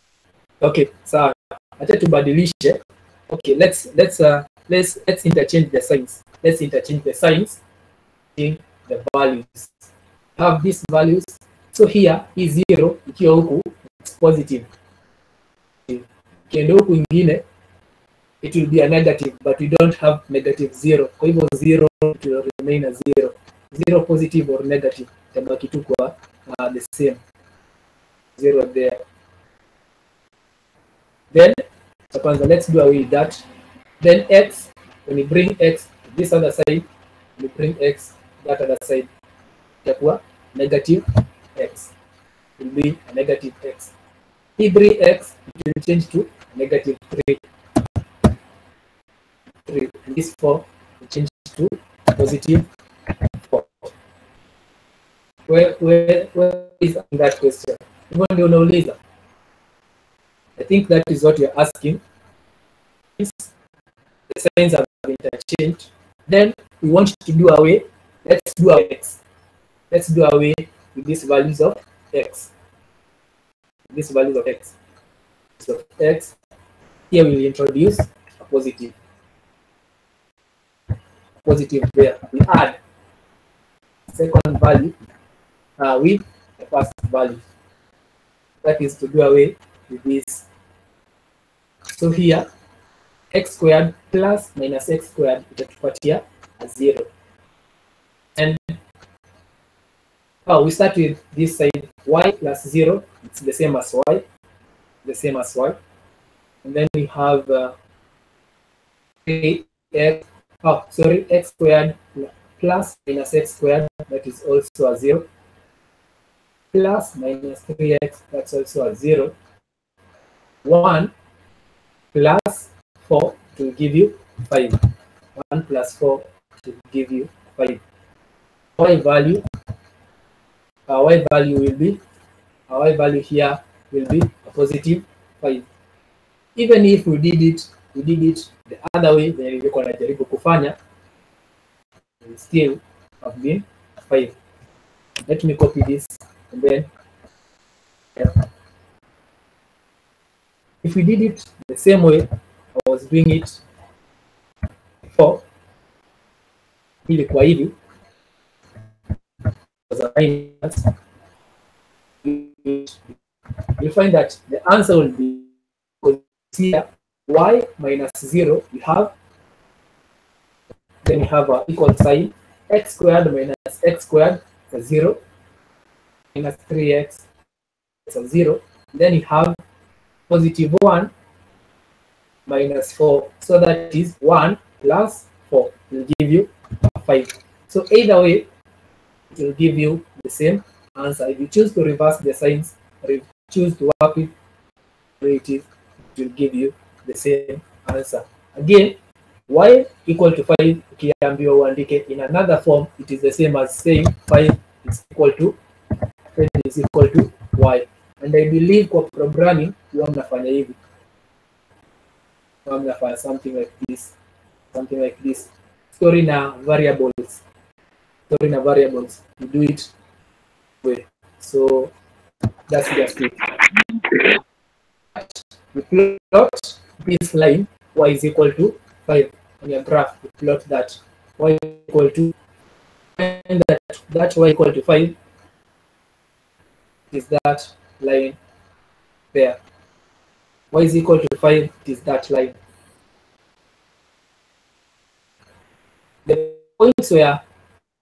okay sawa acha tubadilishe okay let's let's uh, let's let's interchange the signs. Let's interchange the signs in the values. Have these values. So here is zero it's positive. It will be a negative but we don't have negative zero. Hivyo zero it will remain a zero. Zero positive or negative uh, the same. Zero there. Then kwanza let's do away with that. Then x when you bring x to this other side you bring x that other side. Itakuwa negative x. Will be a negative x. Hii 3x it will change to negative 3 3 and this 4 will change to positive 4 where, where, where is that question? Hivyo ndio unauliza I think that is what you're asking. The signs have been interchanged, then we want to do away. Let's do away x. Let's do away with these values of x. These values of x. So x. Here we'll introduce a positive. Positive there. We add second value uh, with the first value. That is to do away with this. So here x squared plus minus x squared itatupatia a zero. And oh, we start with this side y plus zero it's the same as y the same as y. And then we have uh, 3x oh sorry x squared plus minus x squared that is also a zero. Plus minus 3x that's also a zero. 1 plus 4 to give you 5 1 plus 4 to give you 5 y value our y value will be our y value here will be a positive 5 even if we did it we did it the other way then nilikuwa najaribu will still have been 5 let me copy this and then yeah. If we did it the same way I was doing it before ilikuwa hivi find that the answer will be here y minus 0 you have then you have a equal sign. X squared minus x squared is 0 minus 3x is a 0 then you have positive 1 minus 4 so that is 1 plus 4 will give you 5 so either way it will give you the same answer. If you choose to reverse the signs or if you choose to work with it will give you the same answer. Again y equal to 5 ukiambiwa uandike in another form it is the same as saying 5 is equal to 5 is equal to y and i believe kwa programming huwa mnafanya hivi. Huwa mnafanya something like this something like this. Story na variables. Story na variables. You do it way so that's just it we plot this line y is equal to 5 on your graph we plot that. Y equal to and that that y equal to 5 is that line there. Y is equal to 5 is that line. The points where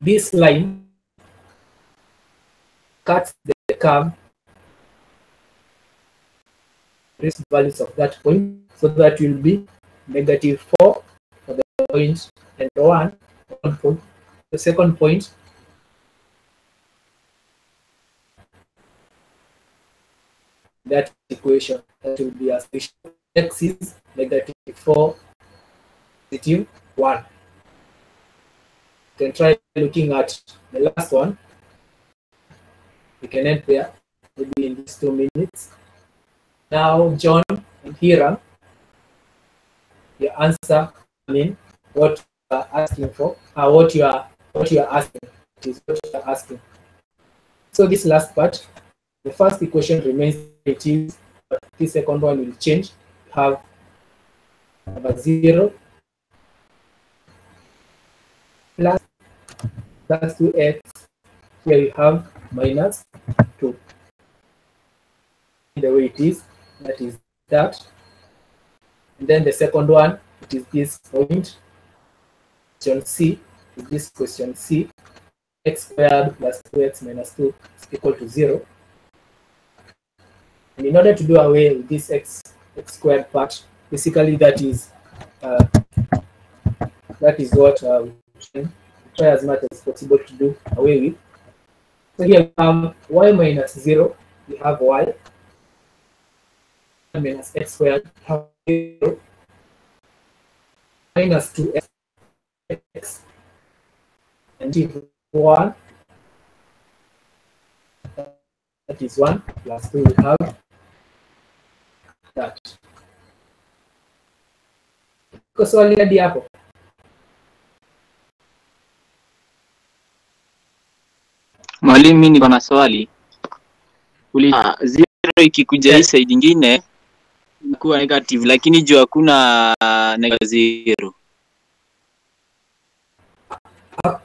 this line cuts the curve risk values of that point so that will be negative 4 for the point and 1 one point. The second point that equation that will be as x is negative 4 positive 1 you can try looking at the last one. We can end there maybe in these two minutes. Now john and hiram your answer i mean what you are asking for uh, what you are what you are asking is what you are asking. So this last part the first equation remains it is but the second one will change. Have, have a zero plus plus 2x here you have minus 2 the way it is that is that. And then the second one it is this point. Question c is this question c. X squared plus 2x minus 2 is equal to 0 and in order to do away with this x, x squared part basically that is uh, that is what uh, we try as much as possible to do away with. So here have y minus 0 we have y minus x squared have 0 minus 2x x and if 1 that is 1 plus 2 we have iko swali hadi hapo. Mwalimu, mimi niko na swali. Uli zero ikikuja hii side ingine inakuwa negative, lakini juu hakuna negative zero.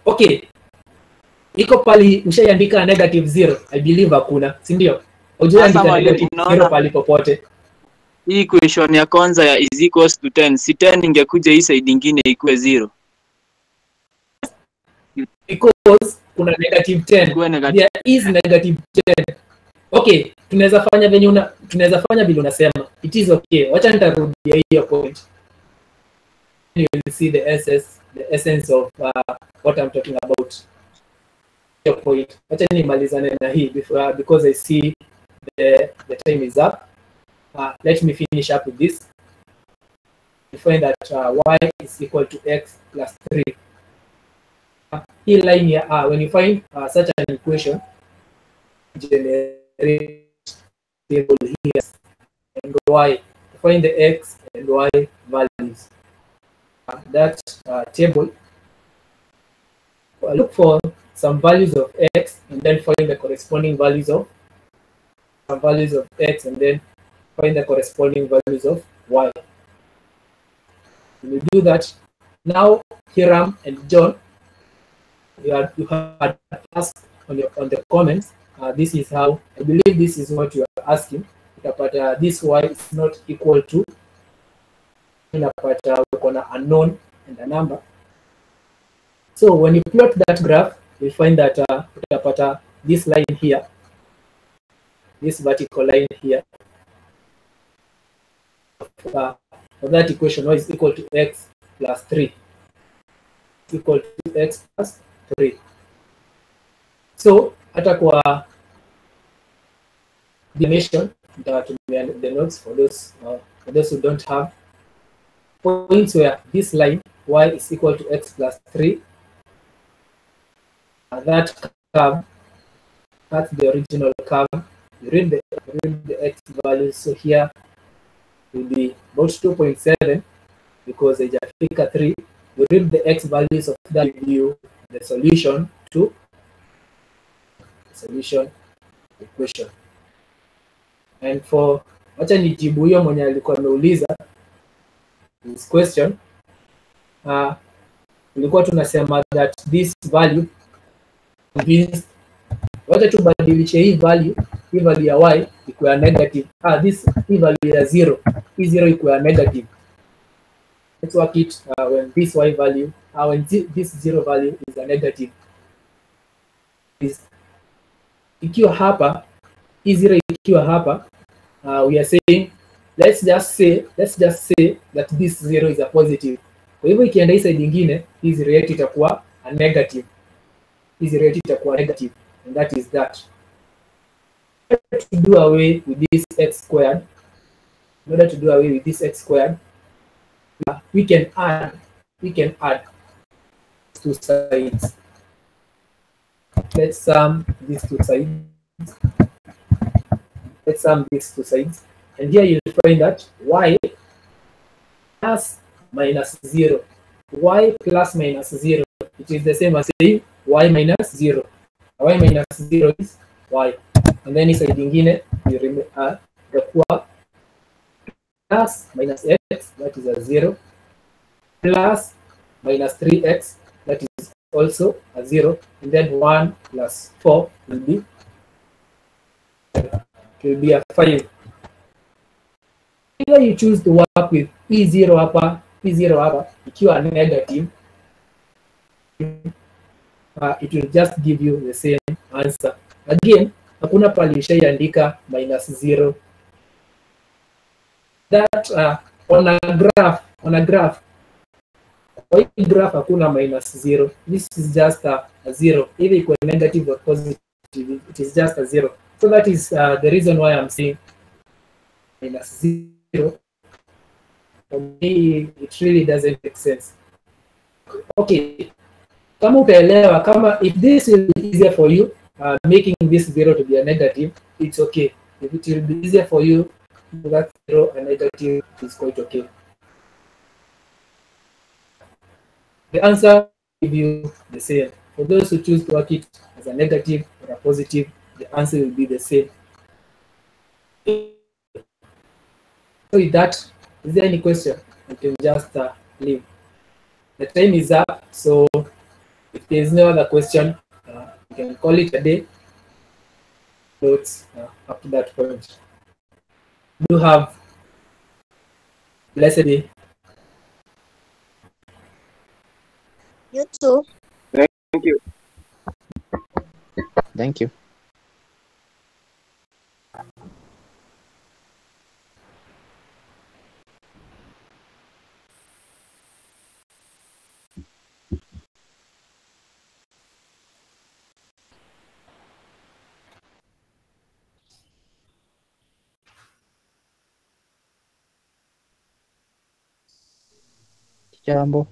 okay. Iko pali mshaiandika negative zero. I believe hakuna si ndio? Unajua ujuandika negative zero pali popote hii equation ya kwanza ya is equals to 10 si 10 ingekuja hii side ingine ikuwe zero. Because kuna negative 10 there is negative 10 okay tunaweza fanya venye una tunaweza fanya vile unasema. It is okay. Wacha nitarudia hiyo point. You will see the essence the essence of uh, what i'm talking about. Your point. Wacha nimalizane na hii before, uh, because i see the, the time is up uh, let me finish up with this. You find that uh, y is equal to x plus 3 hii line here, uh, when you find uh, such an equation, generate table here and y, find the x and y values. Uh, that uh, table, uh, look for some values of x and then find the corresponding values of some values of x and then find the corresponding values of y. When you do that, now Hiram and John you had, you asked on, your, on the comments, uh, this is how, I believe this is what you are asking, but uh, this y is not equal to, but uh, we're unknown and a number. So when you plot that graph, you find that uh, this line here, this vertical line here, uh, for that equation y is equal to x plus 3 equal to x plus 3. So hata kwa dimension the notes for those uh, for those who don't have points where this line y is equal to x plus 3 uh, that curve that's the original curve you read the read the x values so here will be about 2.7 because haijafika 3 we read the x values of that you the solution to the solution equation. And for wacha nijibu hiyo mwenye alikuwa ameuliza this question uh, tulikuwa tunasema that this value wacha tubadilishe hii value hii value ya y iko ya negative. Ah, this hii value ya zero. Hii zero iko ya negative. Let's work it uh, when this y value uh, when this zero value is a negative. Is ikiwa hapa hii zero ikiwa hapa uh, we are saying let's just say let's just say that this zero is a positive. Kwa hivyo ikienda hii side nyingine zero yetu itakuwa a negative. Zero yetu itakuwa negative. And that is that to do away with this x squared in order to do away with this x squared we can add we can add two sides. Let's sum these two sides. Let's sum these two sides. And here you'll find that y plus minus 0 y plus minus 0 it is the same as saying y minus 0 y minus 0 is y and then inside ingine you rem- uh, itakuwa plus minus x that is a 0 plus minus 3x that is also a 0 and then 1 plus 4 will be will be a 5 either you choose to work with p0 hapa p0 hapa ikiwa negative uh, it will just give you the same answer. Again hakuna pali ushaiandika minus zero. That uh, on a graph on a graph. Kwa hii graph hakuna minus zero. This is just a, zero. 0 either iko negative or positive it is just a zero. So that is uh, the reason why i'm saying minus zero. For me it really doesn't make sense. Okay. Kama utaelewa kama if this is easier for you uh, making this zero to be a negative it's okay. If it will be easier for you that zero a negative is quite okay. The answer will you the same. For those who choose to work it as a negative or a positive the answer will be the same. So with that is there any question? You can just uh, leave. The time is up so if there is no other question can call it a day, notes uh, up to that point. Do have blessed day. You too. Thank you. Thank you. Jarambo.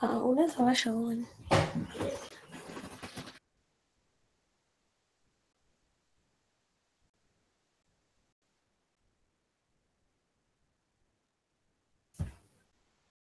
아, 오늘 show one.